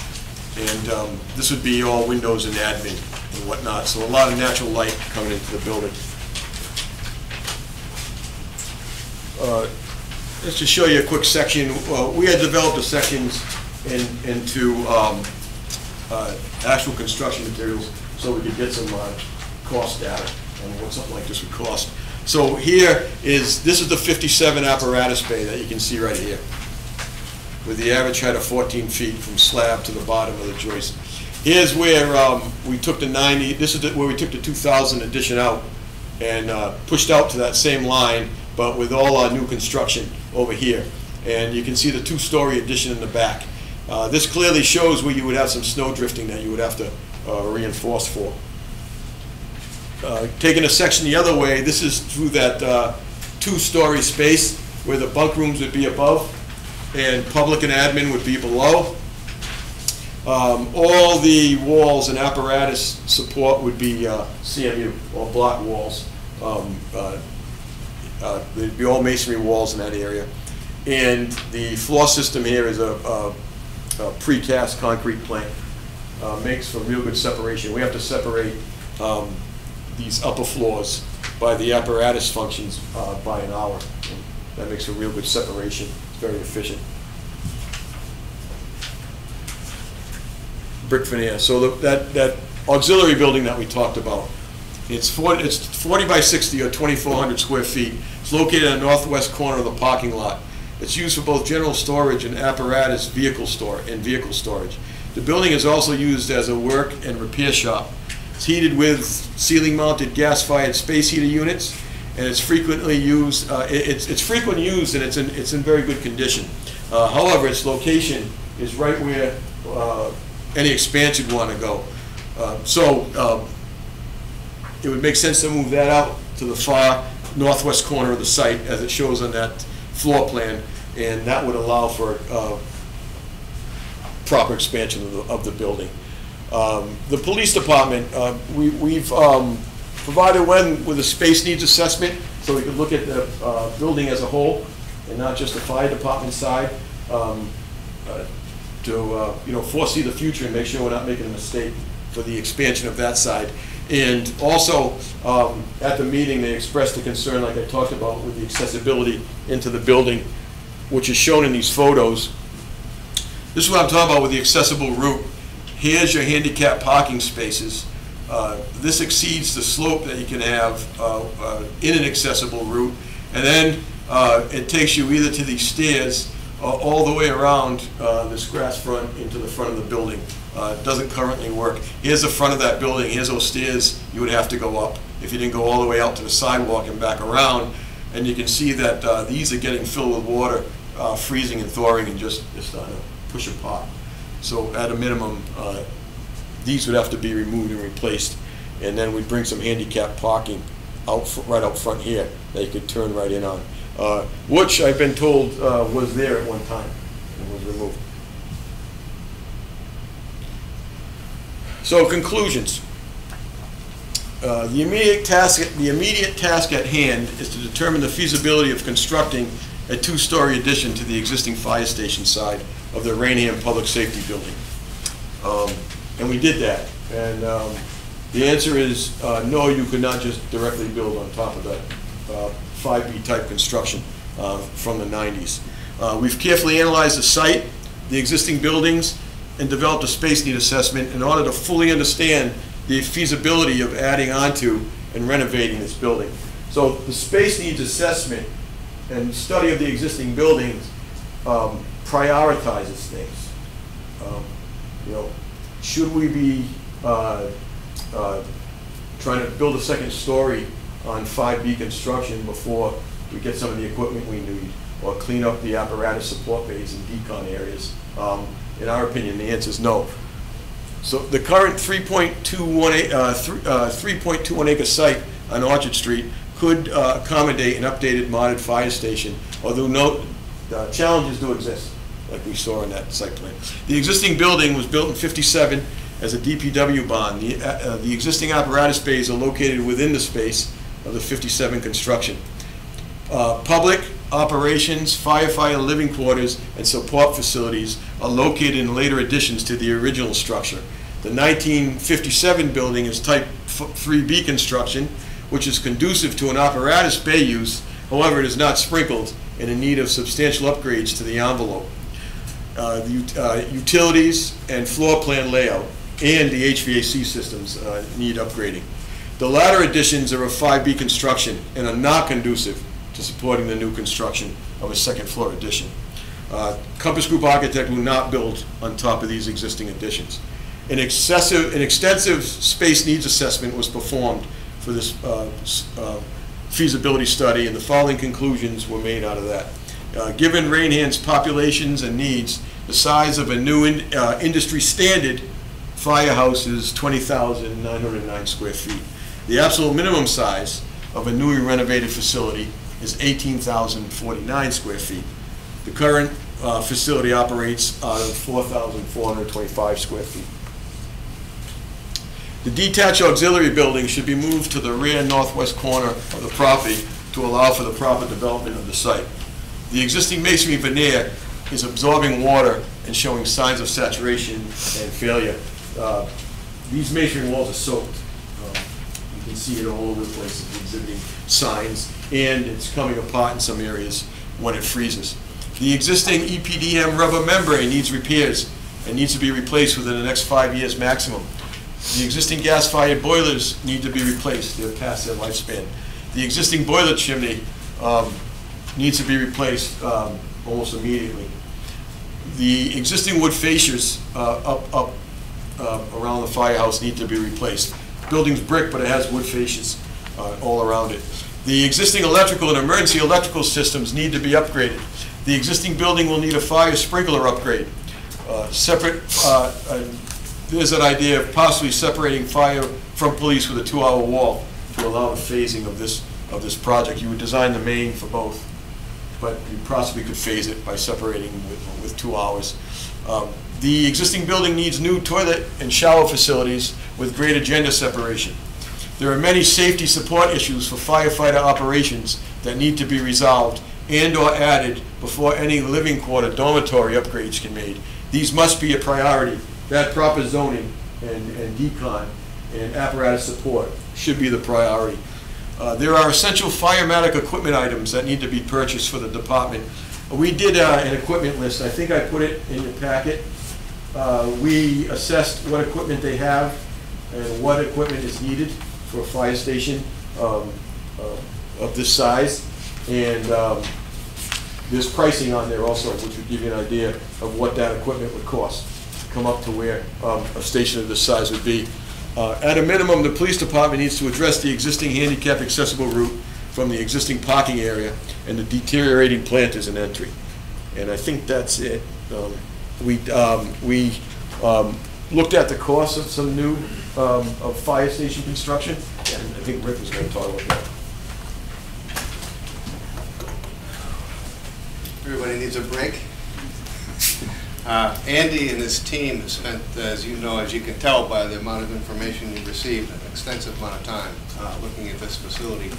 And um, this would be all windows and admin and whatnot, so a lot of natural light coming into the building. Uh, Let's just show you a quick section, uh, we had developed the sections in- into um, uh, actual construction materials so we could get some uh, cost data on what something like this would cost. So here is, this is the 57 apparatus bay that you can see right here, with the average height of 14 feet from slab to the bottom of the joist. Here's where um, we took the 90, this is the- where we took the 2,000 addition out and uh, pushed out to that same line, but with all our new construction over here. And you can see the two-story addition in the back. Uh, This clearly shows where you would have some snow drifting that you would have to uh, reinforce for. Uh, Taking a section the other way, this is through that uh, two-story space where the bunk rooms would be above and public and admin would be below. Um, All the walls and apparatus support would be uh, CMU, or block walls. Um, uh, There'd be all masonry walls in that area. And the floor system here is a a- a precast concrete plank. Uh, Makes for real good separation. We have to separate um, these upper floors by the apparatus functions uh, by an hour. That makes a real good separation, It's very efficient. Brick veneer, so the- that, that auxiliary building that we talked about, it's 40, it's 40 by 60 or 2,400 square feet. It's located in the northwest corner of the parking lot. It's used for both general storage and apparatus vehicle store, and vehicle storage. The building is also used as a work and repair shop. It's heated with ceiling-mounted gas-fired space heater units, and it's frequently used, uh, it- it's, it's used and it's in, it's in very good condition. Uh, However, its location is right where uh, any expansion would want to go. Uh, So um, it would make sense to move that out to the far northwest corner of the site, as it shows on that floor plan, and that would allow for uh, proper expansion of the, of the building. Um, The police department, uh, we, we've um, provided one with a space needs assessment, so we could look at the uh, building as a whole, and not just the fire department side, um, uh, to, uh, you know, foresee the future and make sure we're not making a mistake for the expansion of that side. And also, um, at the meeting, they expressed a concern, like I talked about, with the accessibility into the building, which is shown in these photos. This is what I'm talking about with the accessible route. Here's your handicap parking spaces. Uh, This exceeds the slope that you can have uh, uh, in an accessible route. And then uh, it takes you either to these stairs all the way around uh, this grass front into the front of the building. Uh, doesn't currently work. Here's the front of that building, here's those stairs you would have to go up if you didn't go all the way out to the sidewalk and back around. And you can see that uh, these are getting filled with water, uh, freezing and thawing and just, just starting to push apart. So at a minimum, uh, these would have to be removed and replaced. And then we'd bring some handicap parking out, right out front here that you could turn right in on. Uh, Which I've been told uh, was there at one time and was removed. So conclusions. Uh, The immediate task, the immediate task at hand is to determine the feasibility of constructing a two-story addition to the existing fire station side of the Raynham Public Safety Building. Um, And we did that. And um, the answer is, uh, no, you could not just directly build on top of that uh, 5B type construction uh, from the 90s. Uh, We've carefully analyzed the site, the existing buildings, and developed a space need assessment in order to fully understand the feasibility of adding onto and renovating this building. So the space needs assessment and study of the existing buildings um, prioritizes things. Um, You know, should we be uh, uh, trying to build a second story on 5B construction before we get some of the equipment we need, or clean up the apparatus support bays and decon areas? Um, In our opinion, the answer is no. So the current 3.21 a- uh, thr- uh, 3.21 acre site on Orchard Street could uh, accommodate an updated modded fire station, although no, challenges do exist, like we saw in that site plan. The existing building was built in 57 as a DPW bond. The uh, uh, the existing apparatus bays are located within the space of the 57 construction. Uh, Public operations, firefighter living quarters, and support facilities are located in later additions to the original structure. The 1957 building is type 3B construction, which is conducive to an apparatus bay use, however, it is not sprinkled and in need of substantial upgrades to the envelope. Uh, the uh, Utilities and floor plan layout and the HVAC systems uh, need upgrading. The latter additions are of 5B construction and are not conducive to supporting the new construction of a second floor addition. Uh, Compass Group Architect will not build on top of these existing additions. An excessive, an extensive space needs assessment was performed for this uh, uh, feasibility study, and the following conclusions were made out of that. Uh, Given Raynham's populations and needs, the size of a new in- uh, industry standard firehouse is 20,909 square feet. The absolute minimum size of a newly renovated facility is 18,049 square feet. The current uh, facility operates out of 4,425 square feet. The detached auxiliary building should be moved to the rear northwest corner of the property to allow for the proper development of the site. The existing masonry veneer is absorbing water and showing signs of saturation and failure. Uh, These masonry walls are soaked. Um, You can see it all over the place, exhibiting signs, and it's coming apart in some areas when it freezes. The existing EPDM rubber membrane needs repairs and needs to be replaced within the next five years maximum. The existing gas-fired boilers need to be replaced, they're past their lifespan. The existing boiler chimney um, needs to be replaced um, almost immediately. The existing wood fascias uh, up, up uh, around the firehouse need to be replaced. Building's brick, but it has wood fascias uh, all around it. The existing electrical and emergency electrical systems need to be upgraded. The existing building will need a fire sprinkler upgrade. Uh, Separate, uh, uh, there's an idea of possibly separating fire from police with a two-hour wall to allow the phasing of this, of this project. You would design the main for both, but you possibly could phase it by separating with, with two hours. Um, The existing building needs new toilet and shower facilities with greater gender separation. There are many safety support issues for firefighter operations that need to be resolved and/or added before any living quarter dormitory upgrades can be made. These must be a priority. That proper zoning and, and decon and apparatus support should be the priority. Uh, There are essential firematic equipment items that need to be purchased for the department. We did uh, an equipment list, I think I put it in your packet. Uh, We assessed what equipment they have and what equipment is needed for a fire station um, uh, of this size. And um, there's pricing on there also, which would give you an idea of what that equipment would cost, to come up to where um, a station of this size would be. Uh, At a minimum, the police department needs to address the existing handicap accessible route from the existing parking area and the deteriorating plant as an entry. And I think that's it. Um, We, um, we um, looked at the cost of some new, um, of fire station construction, and I think Rick was gonna talk about that. Everybody needs a break. Uh, Andy and his team have spent, as you know, as you can tell by the amount of information you received, an extensive amount of time uh, looking at this facility.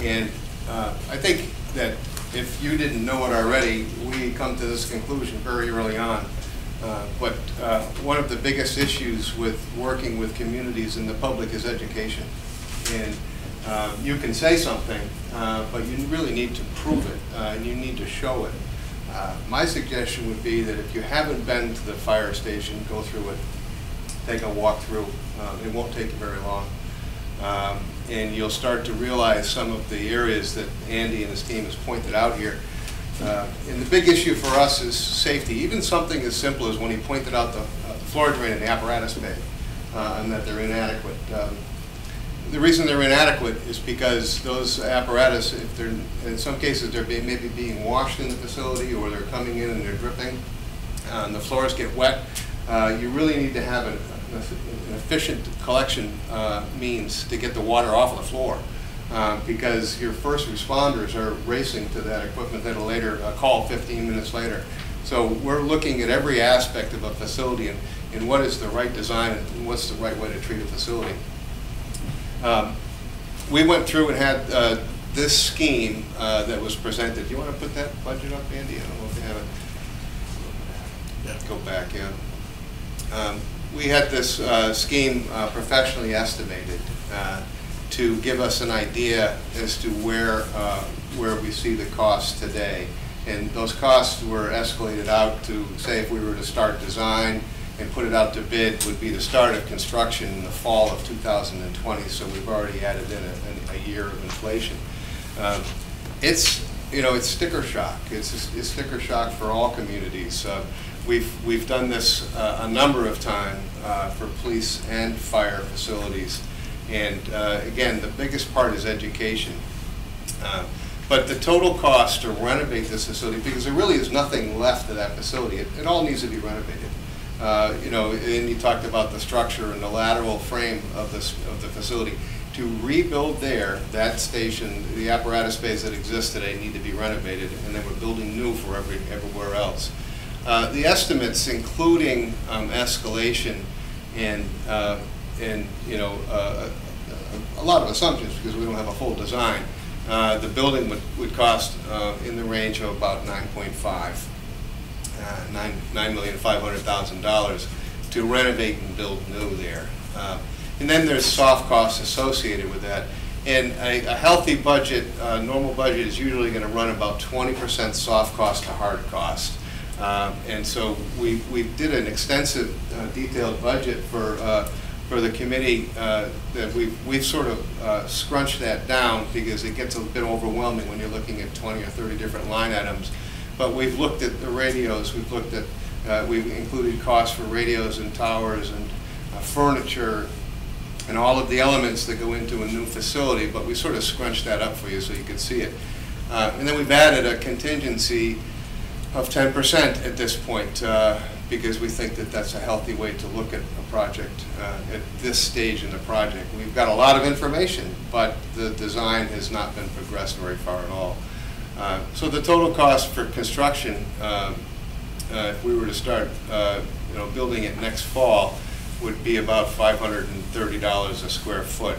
And uh, I think that if you didn't know it already, we come to this conclusion very early on. Uh, But uh, one of the biggest issues with working with communities and the public is education. And uh, you can say something, uh, but you really need to prove it, uh, and you need to show it. Uh, My suggestion would be that if you haven't been to the fire station, go through it, take a walk through. Uh, It won't take you very long. Um, And you'll start to realize some of the areas that Andy and his team has pointed out here. Uh, And the big issue for us is safety, even something as simple as when he pointed out the uh, floor drain in the apparatus bay, uh, and that they're inadequate. Um, the reason they're inadequate is because those apparatus, if they're, in some cases, they're being, maybe being washed in the facility, or they're coming in and they're dripping, uh, and the floors get wet, uh, you really need to have an an efficient collection uh, means to get the water off of the floor, uh, because your first responders are racing to that equipment that'll later uh, call 15 minutes later. So we're looking at every aspect of a facility and, and what is the right design and what's the right way to treat a facility. Um, We went through and had uh, this scheme uh, that was presented. Do you want to put that budget up, Andy? I don't know if you have it. Yeah. Go back, yeah. Um, We had this uh, scheme uh, professionally estimated uh, to give us an idea as to where, uh, where we see the costs today. And those costs were escalated out to, say, if we were to start design and put it out to bid, would be the start of construction in the fall of 2020, so we've already added in a, a year of inflation. Um, It's, you know, it's sticker shock. It's, it's sticker shock for all communities. Uh, We've, we've done this uh, a number of times for police and fire facilities. And uh, again, the biggest part is education. Uh, But the total cost to renovate this facility, because there really is nothing left of that facility, it, it all needs to be renovated. Uh, You know, and you talked about the structure and the lateral frame of this, of the facility. To rebuild there, that station, the apparatus space that exists today need to be renovated, and then we're building new for every, everywhere else. Uh, The estimates, including um, escalation and, uh, and, you know, uh, a a lot of assumptions, because we don't have a full design, uh, the building would, would cost uh, in the range of about 9.5, uh, nine nine million five hundred thousand dollars to renovate and build new there. Uh, And then there's soft costs associated with that. And a, a healthy budget, uh, normal budget is usually gonna run about twenty percent soft cost to hard cost. And so we, we did an extensive uh, detailed budget for, uh, for the committee, uh, that we've, we've sort of uh, scrunched that down because it gets a bit overwhelming when you're looking at 20 or 30 different line items. But we've looked at the radios, we've looked at, uh, we've included costs for radios and towers and uh, furniture, and all of the elements that go into a new facility, but we sort of scrunched that up for you so you could see it. Uh, And then we've added a contingency of 10% at this point, uh, because we think that that's a healthy way to look at a project uh, at this stage in the project. We've got a lot of information, but the design has not been progressed very far at all. Uh, So the total cost for construction, um, uh, if we were to start, uh, you know, building it next fall, would be about $530 a square foot.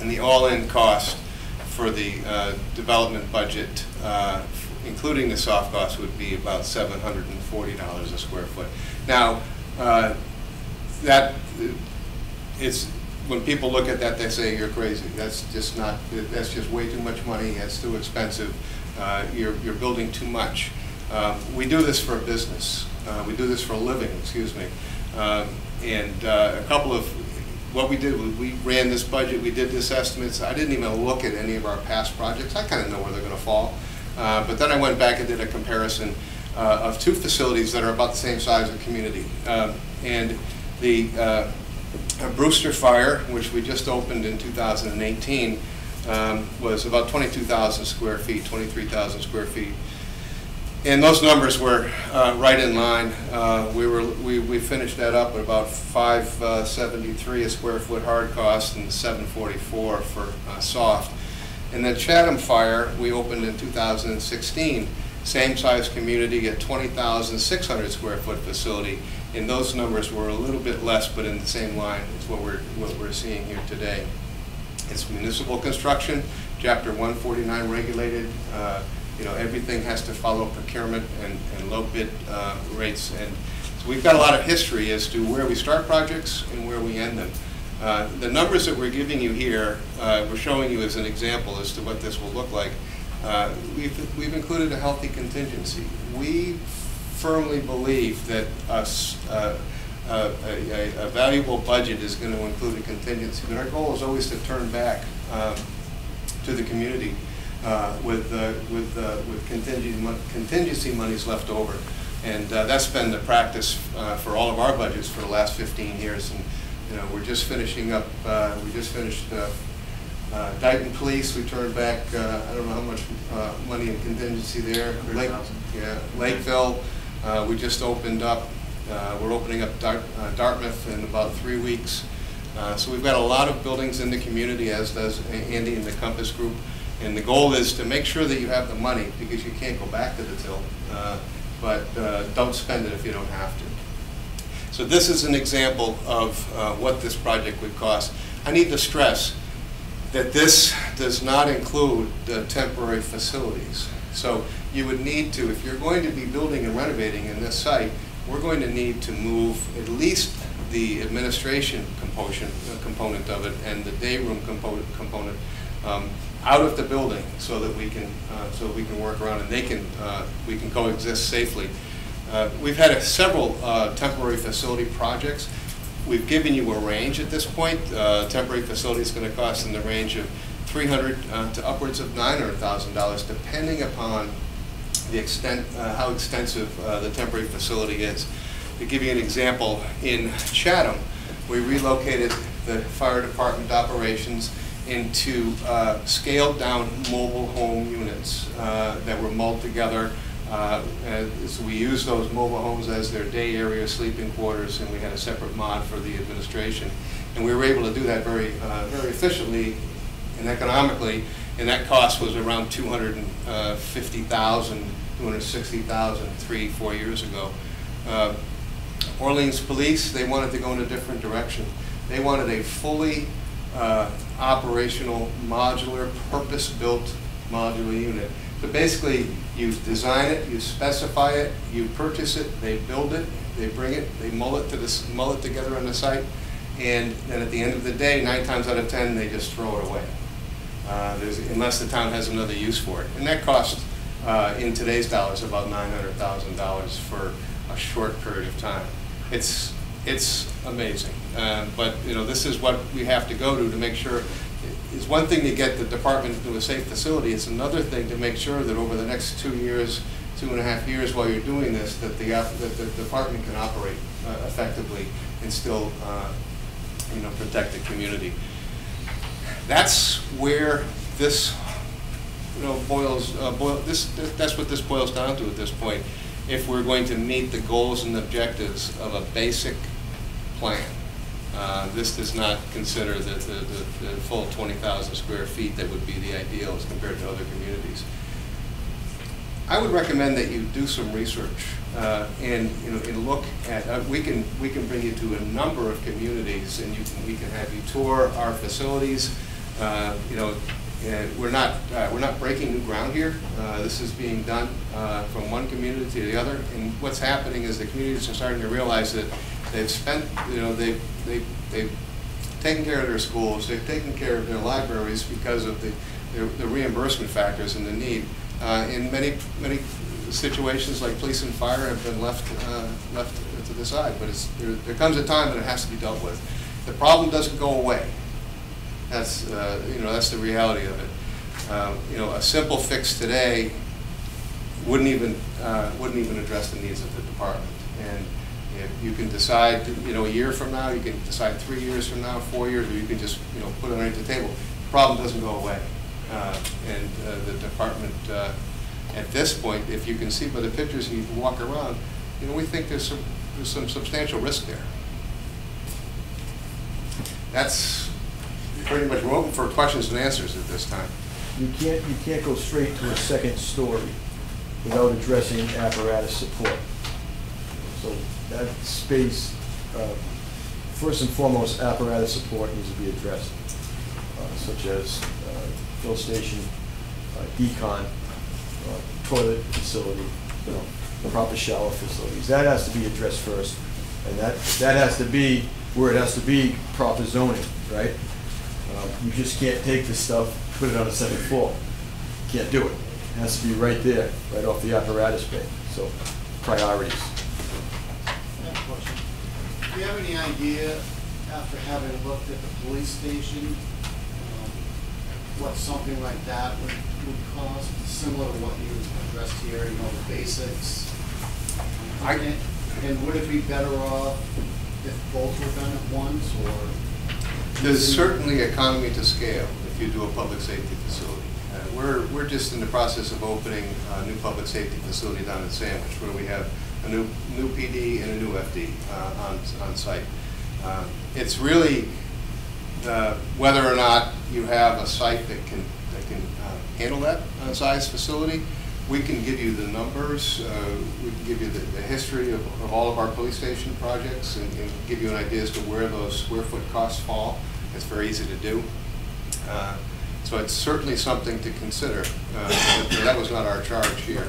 And the all-in cost for the uh, development budget, uh, including the soft costs, would be about $740 a square foot. Now, uh, that, it's, when people look at that, they say, you're crazy. That's just not, that's just way too much money, that's too expensive, Uh, you're, you're building too much. Um, We do this for a business, Uh, we do this for a living, excuse me. Um, And uh, a couple of, what we did, we- we ran this budget, we did this estimates, I didn't even look at any of our past projects, I kind of know where they're going to fall. Uh, But then I went back and did a comparison uh, of two facilities that are about the same size of community. Um, And the uh, Brewster Fire, which we just opened in 2018, um, was about 22,000 square feet, 23,000 square feet. And those numbers were uh, right in line. Uh, We were, we we finished that up at about 573 a square foot hard cost and 744 for uh, soft. And then Chatham Fire, we opened in 2016, same size community at 20,600 square foot facility. And those numbers were a little bit less, but in the same line as what we're, what we're seeing here today. It's municipal construction, Chapter 149 regulated. uh, You know, everything has to follow procurement and, and low bid uh, rates. And so we've got a lot of history as to where we start projects and where we end them. Uh, The numbers that we're giving you here, uh, we're showing you as an example as to what this will look like. Uh, We've, we've included a healthy contingency. We firmly believe that uh, uh, a a- a valuable budget is going to include a contingency. And our goal is always to turn back um, to the community with, with with contingency mon- contingency monies left over. And that's been the practice for all of our budgets for the last 15 years. And, you know, we're just finishing up, uh, we just finished uh, uh, Dayton Police, we turned back, uh, I don't know how much uh, money in contingency there. Lake- Yeah, Lakeville, uh, we just opened up, uh, we're opening up Dart- uh, Dartmouth in about three weeks. Uh, So we've got a lot of buildings in the community, as does Andy and the Compass Group. And the goal is to make sure that you have the money, because you can't go back to the till. Uh, But uh, don't spend it if you don't have to. So this is an example of uh, what this project would cost. I need to stress that this does not include the temporary facilities. So you would need to, if you're going to be building and renovating in this site, we're going to need to move at least the administration component, uh, component of it and the day room component, component um, out of the building so that we can, uh, so we can work around and they can, uh, we can coexist safely. Uh, We've had a- several uh, temporary facility projects. We've given you a range at this point. Uh, Temporary facility is going to cost in the range of 300 uh, to upwards of $900,000, depending upon the extent, uh, how extensive uh, the temporary facility is. To give you an example, in Chatham, we relocated the fire department operations into uh, scaled-down mobile home units that were mulled together. Uh, So we used those mobile homes as their day area sleeping quarters, and we had a separate mod for the administration. And we were able to do that very, uh, very efficiently and economically, and that cost was around 250,000, 260,000, three, four years ago. Uh, Orleans Police, they wanted to go in a different direction. They wanted a fully uh, operational, modular, purpose-built modular unit. So basically, you design it, you specify it, you purchase it, they build it, they bring it, they mull it to this, mull it together on the site, and then at the end of the day, nine times out of 10, they just throw it away. Uh, unless the town has another use for it. And that costs, uh, in today's dollars, about $900,000 for a short period of time. It's, it's amazing. Uh, But, you know, this is what we have to go to to make sure, it's one thing to get the department to a safe facility, it's another thing to make sure that over the next two years, two and a half years while you're doing this, that the, app- that the department can operate uh, effectively and still uh, you know, protect the community. That's where this, you know, boils, uh, boil, this, that's what this boils down to at this point. If we're going to meet the goals and objectives of a basic plan. Uh, This does not consider the, the, the the full twenty thousand square feet that would be the ideal as compared to other communities. I would recommend that you do some research uh, and, you know, and look at, uh, we can, we can bring you to a number of communities and you can, we can have you tour our facilities. Uh, You know, and we're not, uh, we're not breaking new ground here. Uh, This is being done uh, from one community to the other. And what's happening is the communities are starting to realize that they've spent, you know, they've, they've, they've taken care of their schools, they've taken care of their libraries because of the, the the reimbursement factors and the need. Uh, In many, many situations, like police and fire have been left, uh, left to the side, but it's, there, there comes a time that it has to be dealt with. The problem doesn't go away. That's, uh, you know, that's the reality of it. Um, You know, a simple fix today wouldn't even, uh, wouldn't even address the needs of the department. And you can decide, you know, a year from now, you can decide three years from now, four years, or you can just, you know, put it underneath the table. The Problem doesn't go away. Uh, And uh, the department, uh, at this point, if you can see by the pictures and you walk around, you know, we think there's some, there's some substantial risk there. That's pretty much, we're open for questions and answers at this time. You can't, you can't go straight to a second story without addressing apparatus support. So that space, uh, first and foremost, apparatus support needs to be addressed, uh, such as uh, fill station, uh, decon, uh, toilet facility, you know, proper shower facilities. That has to be addressed first, and that, that has to be where it has to be proper zoning, right? Um, You just can't take this stuff, put it on the second floor. Can't do it. It has to be right there, right off the apparatus bay. So priorities. I have a question. Do you have any idea, after having looked at the police station, um, what something like that would, would cost, similar to what you addressed here, you know, the basics? I- And and would it be better off if both were done at once, or? There's certainly economy to scale if you do a public safety facility. Uh, We're, we're just in the process of opening a new public safety facility down in Sandwich, where we have a new, new PD and a new FD uh, on, on site. Uh, It's really uh, whether or not you have a site that can, that can uh, handle that uh, size facility. We can give you the numbers, uh, we can give you the, the history of, of all of our police station projects and, and give you an idea as to where those square foot costs fall. It's very easy to do. So it's certainly something to consider. That was not our charge here.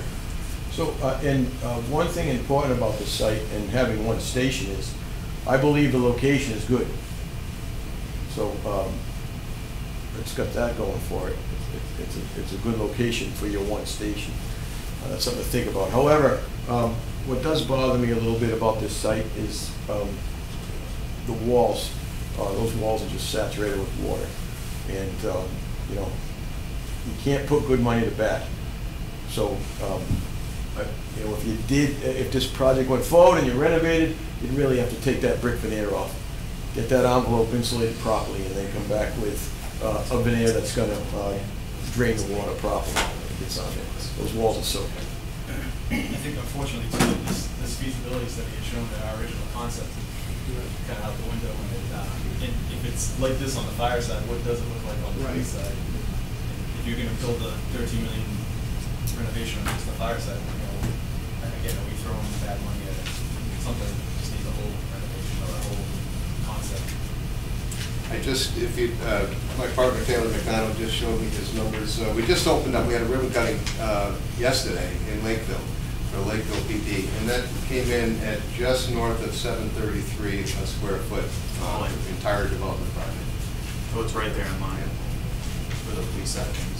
So, uh, and uh, one thing important about the site and having one station is, I believe the location is good. So, um, it's got that going for it. It's- It's, a- it's a good location for your one station. Uh, That's something to think about. However, um, what does bother me a little bit about this site is um, the walls. Uh, Those walls are just saturated with water. And, um, you know, you can't put good money to bad. So, I- you know, if you did, if this project went forward and you renovated, you'd really have to take that brick veneer off. Get that envelope insulated properly and then come back with uh, a veneer that's gonna uh, drain the water properly when it gets on there. Those walls are so, I think unfortunately too, this, this feasibility study has shown that our original concept is kind of out the window when it, uh, and if it's like this on the fire side, what does it look like on the police side? If you're gonna build a thirteen million renovation on just the fire side, you know, and again, are we throwing bad money at it? Something just needs a whole renovation or a whole concept. I just, if you, uh, my partner Taylor McDonald just showed me his numbers. Uh, We just opened up, we had a ribbon cutting uh, yesterday in Lakeville, for Lakeville PD, and that came in at just north of seven thirty-three a square foot, uh, entire development project. So it's right there in line for the police side of things.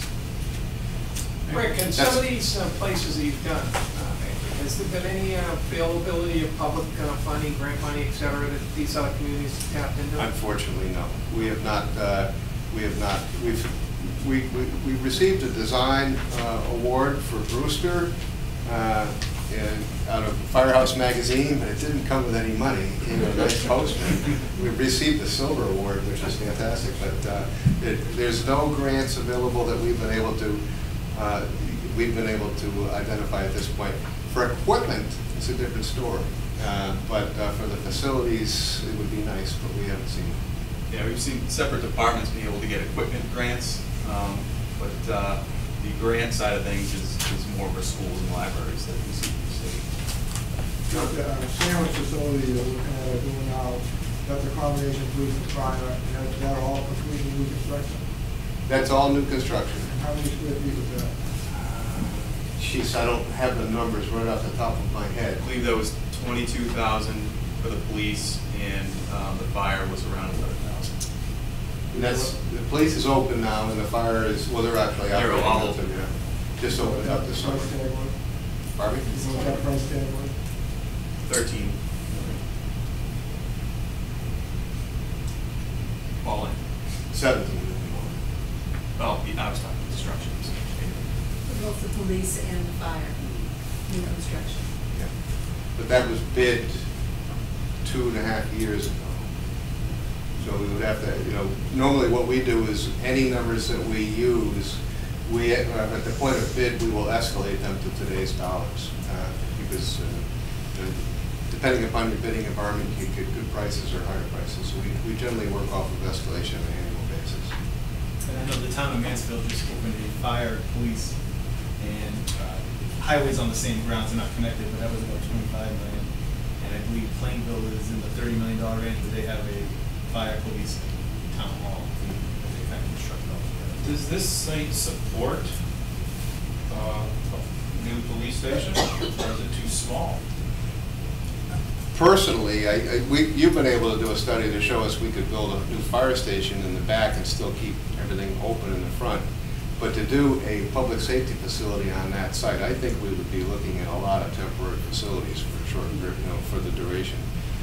Rick, in some of these uh, places that you've done, uh, has there been any uh, availability of public uh, funding, grant money, et cetera, that these other communities have tapped into? Unfortunately, no. We have not, uh, we have not, we've, we, we we received a design uh, award for Brewster, uh, uh, out of Firehouse Magazine, but it didn't come with any money. It came with a nice poster. We received the silver award, which is fantastic, but uh, it- there's no grants available that we've been able to, uh, we've been able to identify at this point. For equipment, it's a different story, Uh, but uh, for the facilities, it would be nice, but we haven't seen it. Yeah, we've seen separate departments be able to get equipment grants, um, but uh, the grant side of things is, is more for schools and libraries that we see in the state. The uh, Sandwich facility that we're looking at doing now, that's a combination of police and fire, and that's that all completely new construction. That's all new construction. And how many square feet is that? Jeez, I don't have the numbers right off the top of my head. I believe that was twenty-two thousand for the police, and um, the fire was around eleven thousand. And that's, the place is open now, and the fire is, well, they're actually out. They're operating. all open. yeah. Just opened up this summer. Price tag was? Pardon me? You know what that price tag was? Thirteen. All in. Seventeen. Well, I was talking construction. Both the police and the fire, new construction. Yeah. But that was bid two and a half years ago. So we would have to, you know, normally what we do is any numbers that we use, we, uh, at the point of bid, we will escalate them to today's dollars. uh, Because uh, depending upon your bidding environment, you get good prices or higher prices. So we, we generally work off of escalation on an annual basis. And I know the town of Mansfield just opened a fire, police, and uh, highways on the same grounds, they're not connected, but that was about twenty-five million. And I believe Plainville is in the thirty million dollar range, but they have a fire, police, town hall, that they kind of construct all together. Does this site support uh, a new police station, or is it too small? Personally, I, I, we, you've been able to do a study to show us we could build a new fire station in the back and still keep everything open in the front. But to do a public safety facility on that site, I think we would be looking at a lot of temporary facilities for a short, you know, for the duration.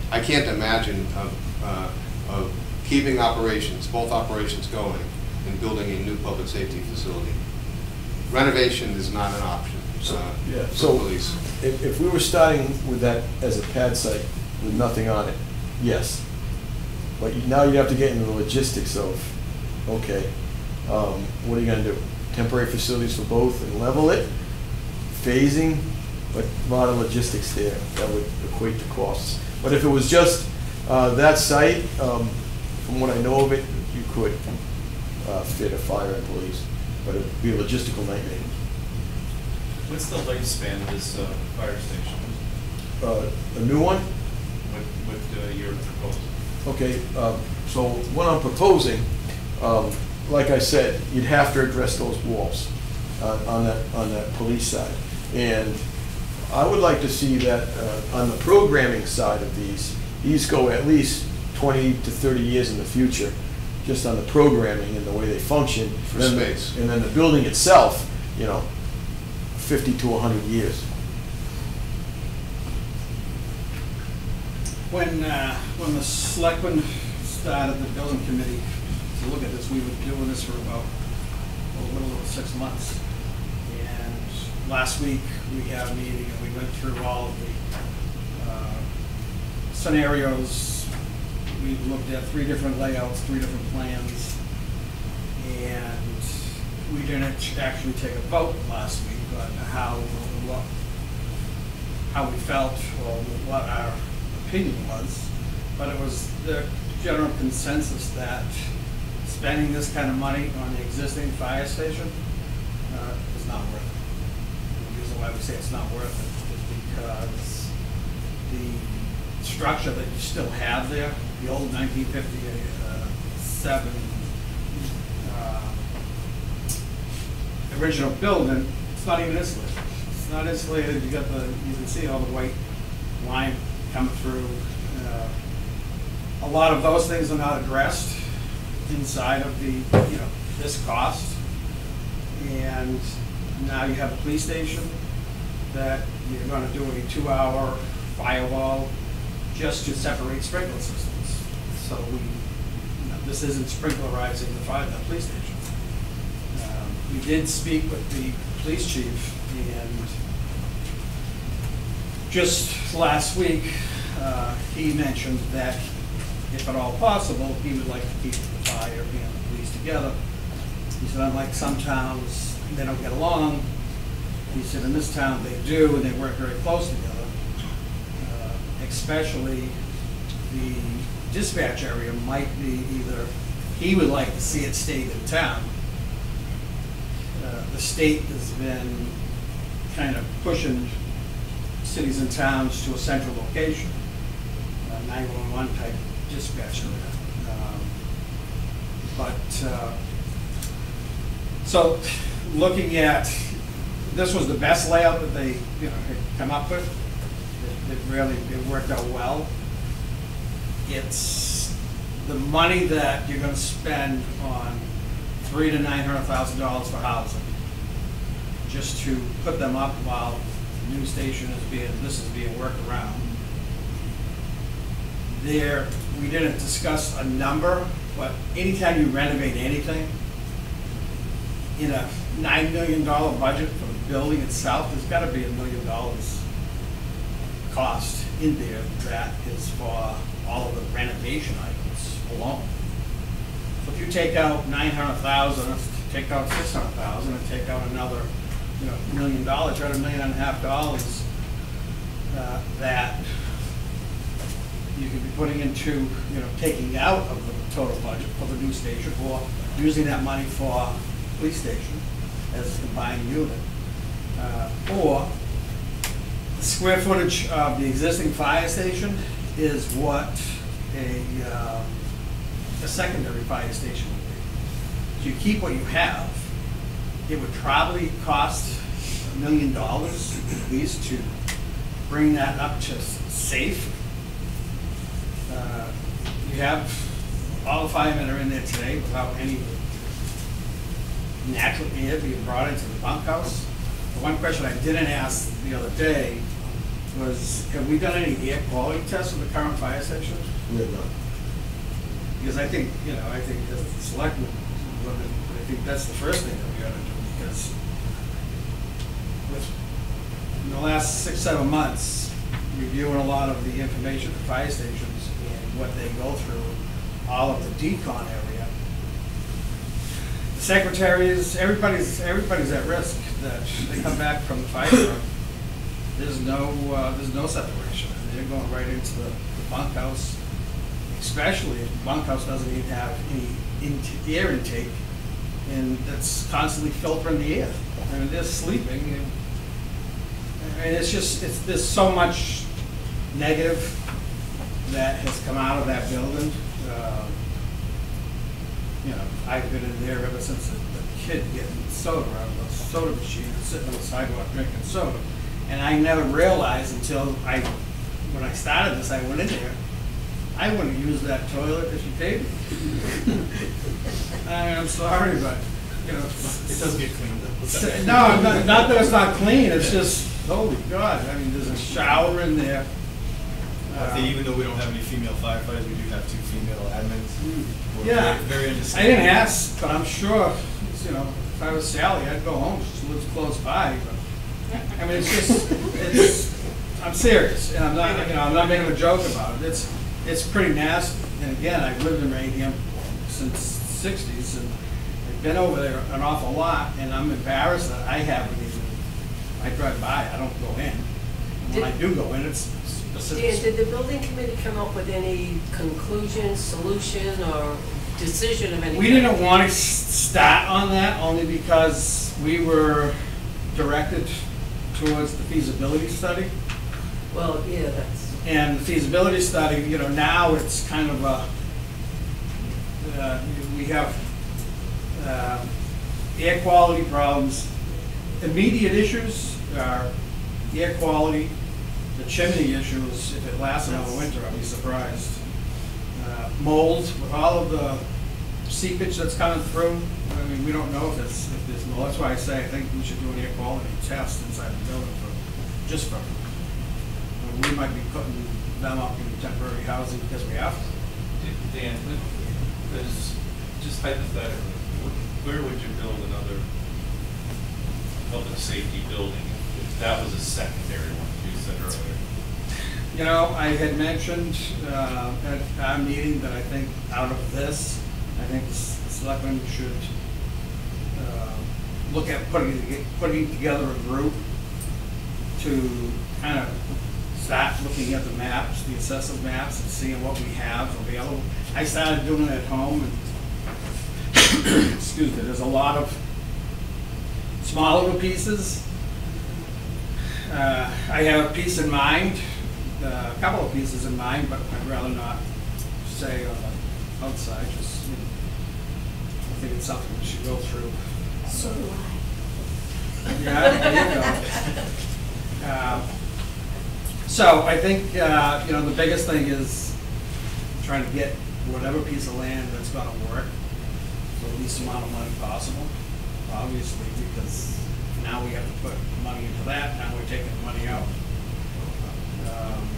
I can't imagine of, uh, of keeping operations, both operations going, and building a new public safety facility. Renovation is not an option, uh, Yeah, so police. if, if we were starting with that as a pad site with nothing on it, yes. But you- now you have to get into the logistics of, okay, um, what are you gonna do? Temporary facilities for both and level it, phasing, but a lot of logistics there that would equate to costs. But if it was just, uh, that site, um, from what I know of it, you could, uh, fit a fire and police, but it'd be a logistical nightmare. What's the lifespan of this uh, fire station? Uh, a new one? What, what uh, you're proposing? Okay, um, so what I'm proposing, um, like I said, you'd have to address those walls on on that, on that police side. And I would like to see that uh, on the programming side of these, these go at least 20 to 30 years in the future, just on the programming and the way they function. For Then- space. And then the building itself, you know, 50 to 100 years. When, uh, when the selectmen started the building committee to look at this, we were doing this for about a little over six months. And last week, we had a meeting and we went through all of the uh, scenarios. We looked at three different layouts, three different plans. And we didn't actually take a vote last week on how, what, how we felt or what our opinion was, but it was the general consensus that spending this kind of money on the existing fire station uh, is not worth it. The reason why we say it's not worth it is because the structure that you still have there, the old nineteen fifty-seven uh, original building, not even insulated. It's not insulated, you got the, you can see all the white line coming through. Uh, A lot of those things are not addressed inside of the, you know, this cost. And now you have a police station that you're gonna do a two-hour firewall just to separate sprinkler systems. So we, you know, this isn't sprinklerizing the fire, the police station. Um, We did speak with the police chief, and just last week, uh, he mentioned that if at all possible, he would like to keep the fire and the police together. He said, unlike some towns, they don't get along. He said, in this town, they do, and they work very close together. Uh, Especially the dispatch area might be either, he would like to see it stay in town. Uh, The state has been kind of pushing cities and towns to a central location, uh, 911 type dispatch area. Um, But, uh, so, looking at, this was the best layout that they, you know, had come up with. It- It really, it worked out well. It's the money that you're gonna spend on three to nine hundred thousand dollars for housing, just to put them up while the new station is being, this is being worked around. There, we didn't discuss a number, but anytime you renovate anything, in a nine million dollar budget for the building itself, there's gotta be a million dollars cost in there that is for all of the renovation items alone. If you take out nine hundred thousand, take out six hundred thousand, and take out another, you know, million dollars, at a million and a half dollars, uh, that you could be putting into, you know, taking out of the total budget for the new station, or using that money for police station as a combined unit. Uh, Or the square footage of the existing fire station is what a, um, a secondary fire station would be. So you keep what you have, it would probably cost a million dollars at least to bring that up to safe. Uh, You have, all the firemen are in there today without any natural air being brought into the bunkhouse. The one question I didn't ask the other day was, have we done any air quality tests of the current fire station? We have not. Because I think, you know, I think as the selectmen, I think that's the first thing that we ought to do, because with, in the last six, seven months, reviewing a lot of the information for fire stations and what they go through, all of the decon area, the secretaries, everybody's, everybody's at risk that they come back from the fire. There's no, uh, there's no separation. They're going right into the the bunkhouse, especially if bunkhouse doesn't even have any in- air intake, and that's constantly filtering the air. And they're sleeping, and, and it's just, it's, there's so much negative that has come out of that building. Um, you know, I've been in there ever since a kid getting soda out of a soda machine, and sitting on the sidewalk drinking soda. And I never realized until I, when I started this, I went in there, I wouldn't use that toilet if you paid me. I- I'm sorry, but, you know. It does get cleaned up. No, not, not that it's not clean, it's just, holy God, I mean, there's a shower in there. I think um, even though we don't have any female firefighters, we do have two female admins. We're Yeah, very- Very I didn't ask, but I'm sure, you know, if I was Sally, I'd go home, she lives close by, but, I mean, it's just, it's, I'm serious, and I'm not, you know, I'm not making a joke about it, it's, it's pretty nasty. And again, I've lived in Raynham since sixties, and I've been over there an awful lot, and I'm embarrassed that I haven't even, I drive by, I don't go in. When I do go in, it's Dan, specific. did the building committee come up with any conclusion, solution, or decision of any? We didn't want to start on that only because we were directed towards the feasibility study. Well, yeah, that's, And the feasibility study, you know, now it's kind of a, uh, we have um, air quality problems. Immediate issues are air quality, the chimney issues, if it lasts another winter, I'll be surprised. Uh, Mold, with all of the seepage that's coming through, I mean, we don't know if it's, if there's mold. That's why I say I think we should do an air quality test inside the building for, just for, uh, we might be putting them up in temporary housing because we have to. Dan, just hypothetically, where would you build another public safety building if That was a secondary one, you said earlier. You know, I had mentioned uh, at our meeting that I think out of this, I think the selectmen should uh, look at putting, putting together a group to kind of start looking at the maps, the assessment maps, and seeing what we have available. I started doing it at home, and, excuse me, there's a lot of small little pieces. Uh, I have a piece in mind, uh, a couple of pieces in mind, but I'd rather not say on the outside, just, you know, I think it's something we should go through. So do I. Yeah, there you go. Uh, So I think, uh, you know, the biggest thing is trying to get whatever piece of land that's gonna work for the least amount of money possible, obviously, because now we have to put money into that, now we're taking money out. Um,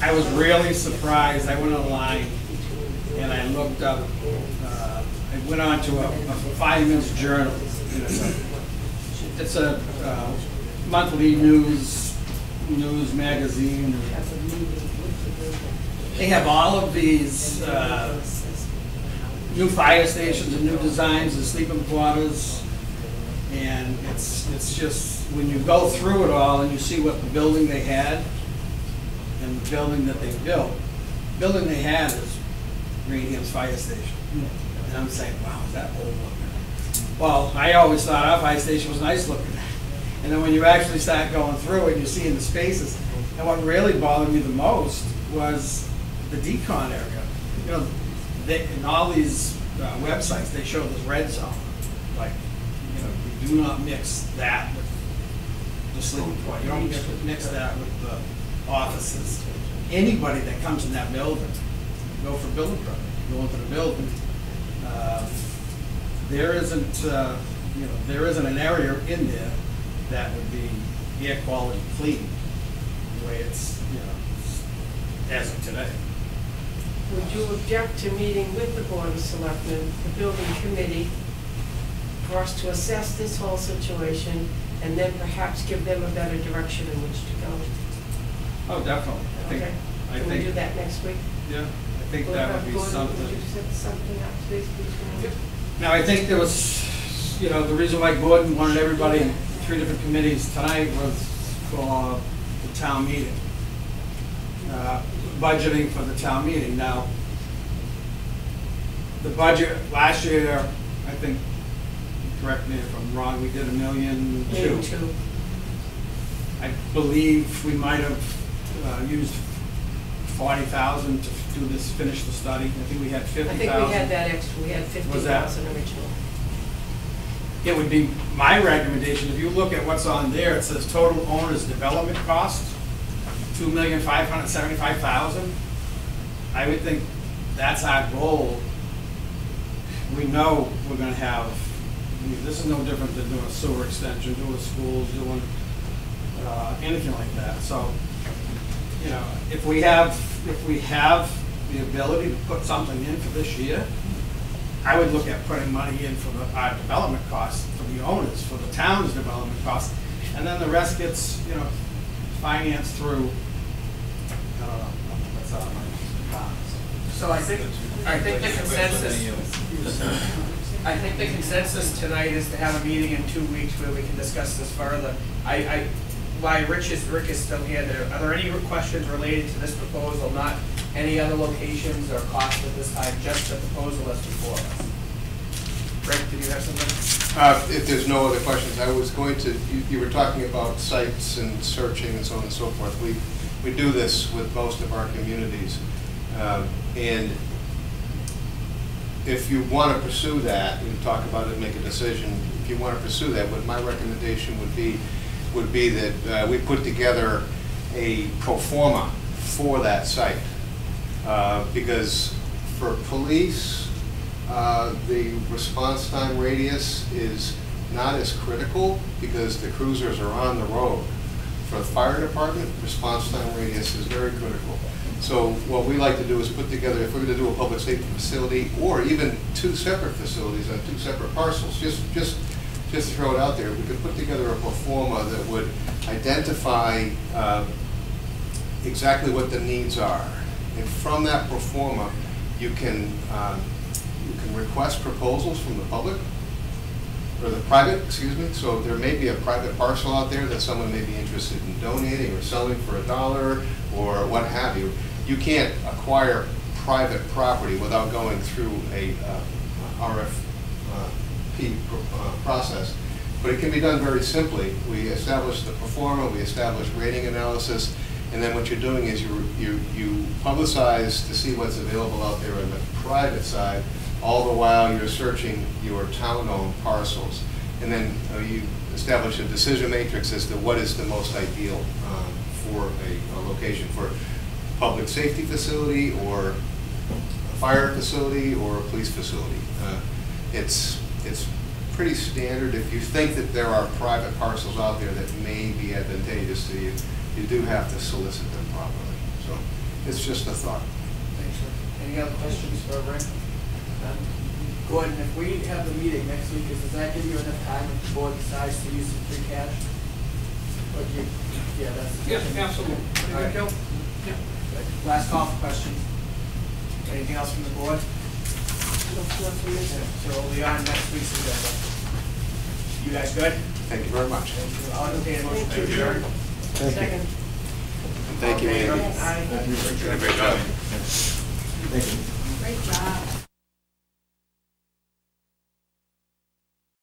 I was really surprised, I went online and I looked up, uh, I went on to a a fireman's journal. It's a, it's a uh, monthly news, news magazine. They have all of these uh, new fire stations and new designs and sleeping quarters. And it's, it's just, when you go through it all and you see what the building they had and the building that they built, the building they had is Radiant's Fire Station. And I'm saying, wow, is that old looking? Well, I always thought our fire station was nice looking. And then when you actually start going through it, you see in the spaces, and what really bothered me the most was the decon area. You know, they, in all these uh, websites, they show this red zone, like, you know, you do not mix that with the sleeping quarter. You don't mix, mix that with the offices. Anybody that comes in that building, go for building permit, go into the building. Um, There isn't, uh, you know, there isn't an area in there that would be air quality clean, the way it's, you know, as of today. Would you object to meeting with the Board of Selectmen, the building committee, for us to assess this whole situation and then perhaps give them a better direction in which to go? Oh, definitely. I think- Okay? I Can we do think, that next week? yeah, I think Will that have would be Gordon- something. Would you set something up, please, please? Now, I think there was, you know, the reason why Gordon wanted everybody in three different committees tonight was for the town meeting. Uh, Budgeting for the town meeting. Now, the budget last year, I think, correct me if I'm wrong, we did a million two. Two. I believe we might have uh, used forty thousand to do this, finish the study. I think we had 50,000. I think we had that extra, we had fifty Was that- thousand original. It would be my recommendation, if you look at what's on there, it says total owner's development cost, two million five hundred seventy-five thousand. I would think that's our goal. We know we're gonna have, I mean, this is no different than doing a sewer extension, doing schools, doing, uh, anything like that. So, you know, if we have, if we have the ability to put something in for this year, I would look at putting money in for the, our development costs, for the owners, for the town's development costs, and then the rest gets, you know, financed through, I don't know, that's my, So I think, I think the consensus, I think the consensus tonight is to have a meeting in two weeks where we can discuss this further. I, I, why Rich is, Rick is still here, there, are there any questions related to this proposal, not any other locations or costs at this time, just the proposal that's before us? Rick, did you have something? Uh, If there's no other questions, I was going to, you- you were talking about sites and searching and so on and so forth. We, we do this with most of our communities. Uh, And if you want to pursue that, and talk about it, make a decision, if you want to pursue that, what my recommendation would be, would be that uh, we put together a pro forma for that site. Uh, Because for police, uh, the response time radius is not as critical because the cruisers are on the road. For the fire department, response time radius is very critical. So what we like to do is put together, if we're gonna do a public safety facility, or even two separate facilities on two separate parcels, just, just just to throw it out there, we could put together a pro forma that would identify uh, exactly what the needs are. And from that pro forma, you can, um, you can request proposals from the public, or the private, excuse me, so there may be a private parcel out there that someone may be interested in donating or selling for a dollar, or what have you. You can't acquire private property without going through a uh, RFP uh, process, but it can be done very simply. We establish the pro forma, we establish rating analysis, and then what you're doing is you, you, you publicize to see what's available out there on the private side, all the while you're searching your town-owned parcels. And then uh, you establish a decision matrix as to what is the most ideal um, for a, a location, for public safety facility, or a fire facility, or a police facility. Uh, It's, it's pretty standard. If you think that there are private parcels out there that may be advantageous to you, you do have to solicit them properly. So it's just a thought. Thanks, sir. Any other questions for Rick? None? Gordon, if we have the meeting next week, does that give you enough time if the board decides to use some free cash? Or do you, yeah, that's. Yes, absolutely. All right. Good. Last call for questions. Anything else from the board? So we'll be on next week's agenda. You guys good? Thank you very much. Thank you. I'll entertain a motion to Thank you. Adjourn. Second. Thank you, Okay, Andy. Yes. Aye. Did great job. Thank you. Great job.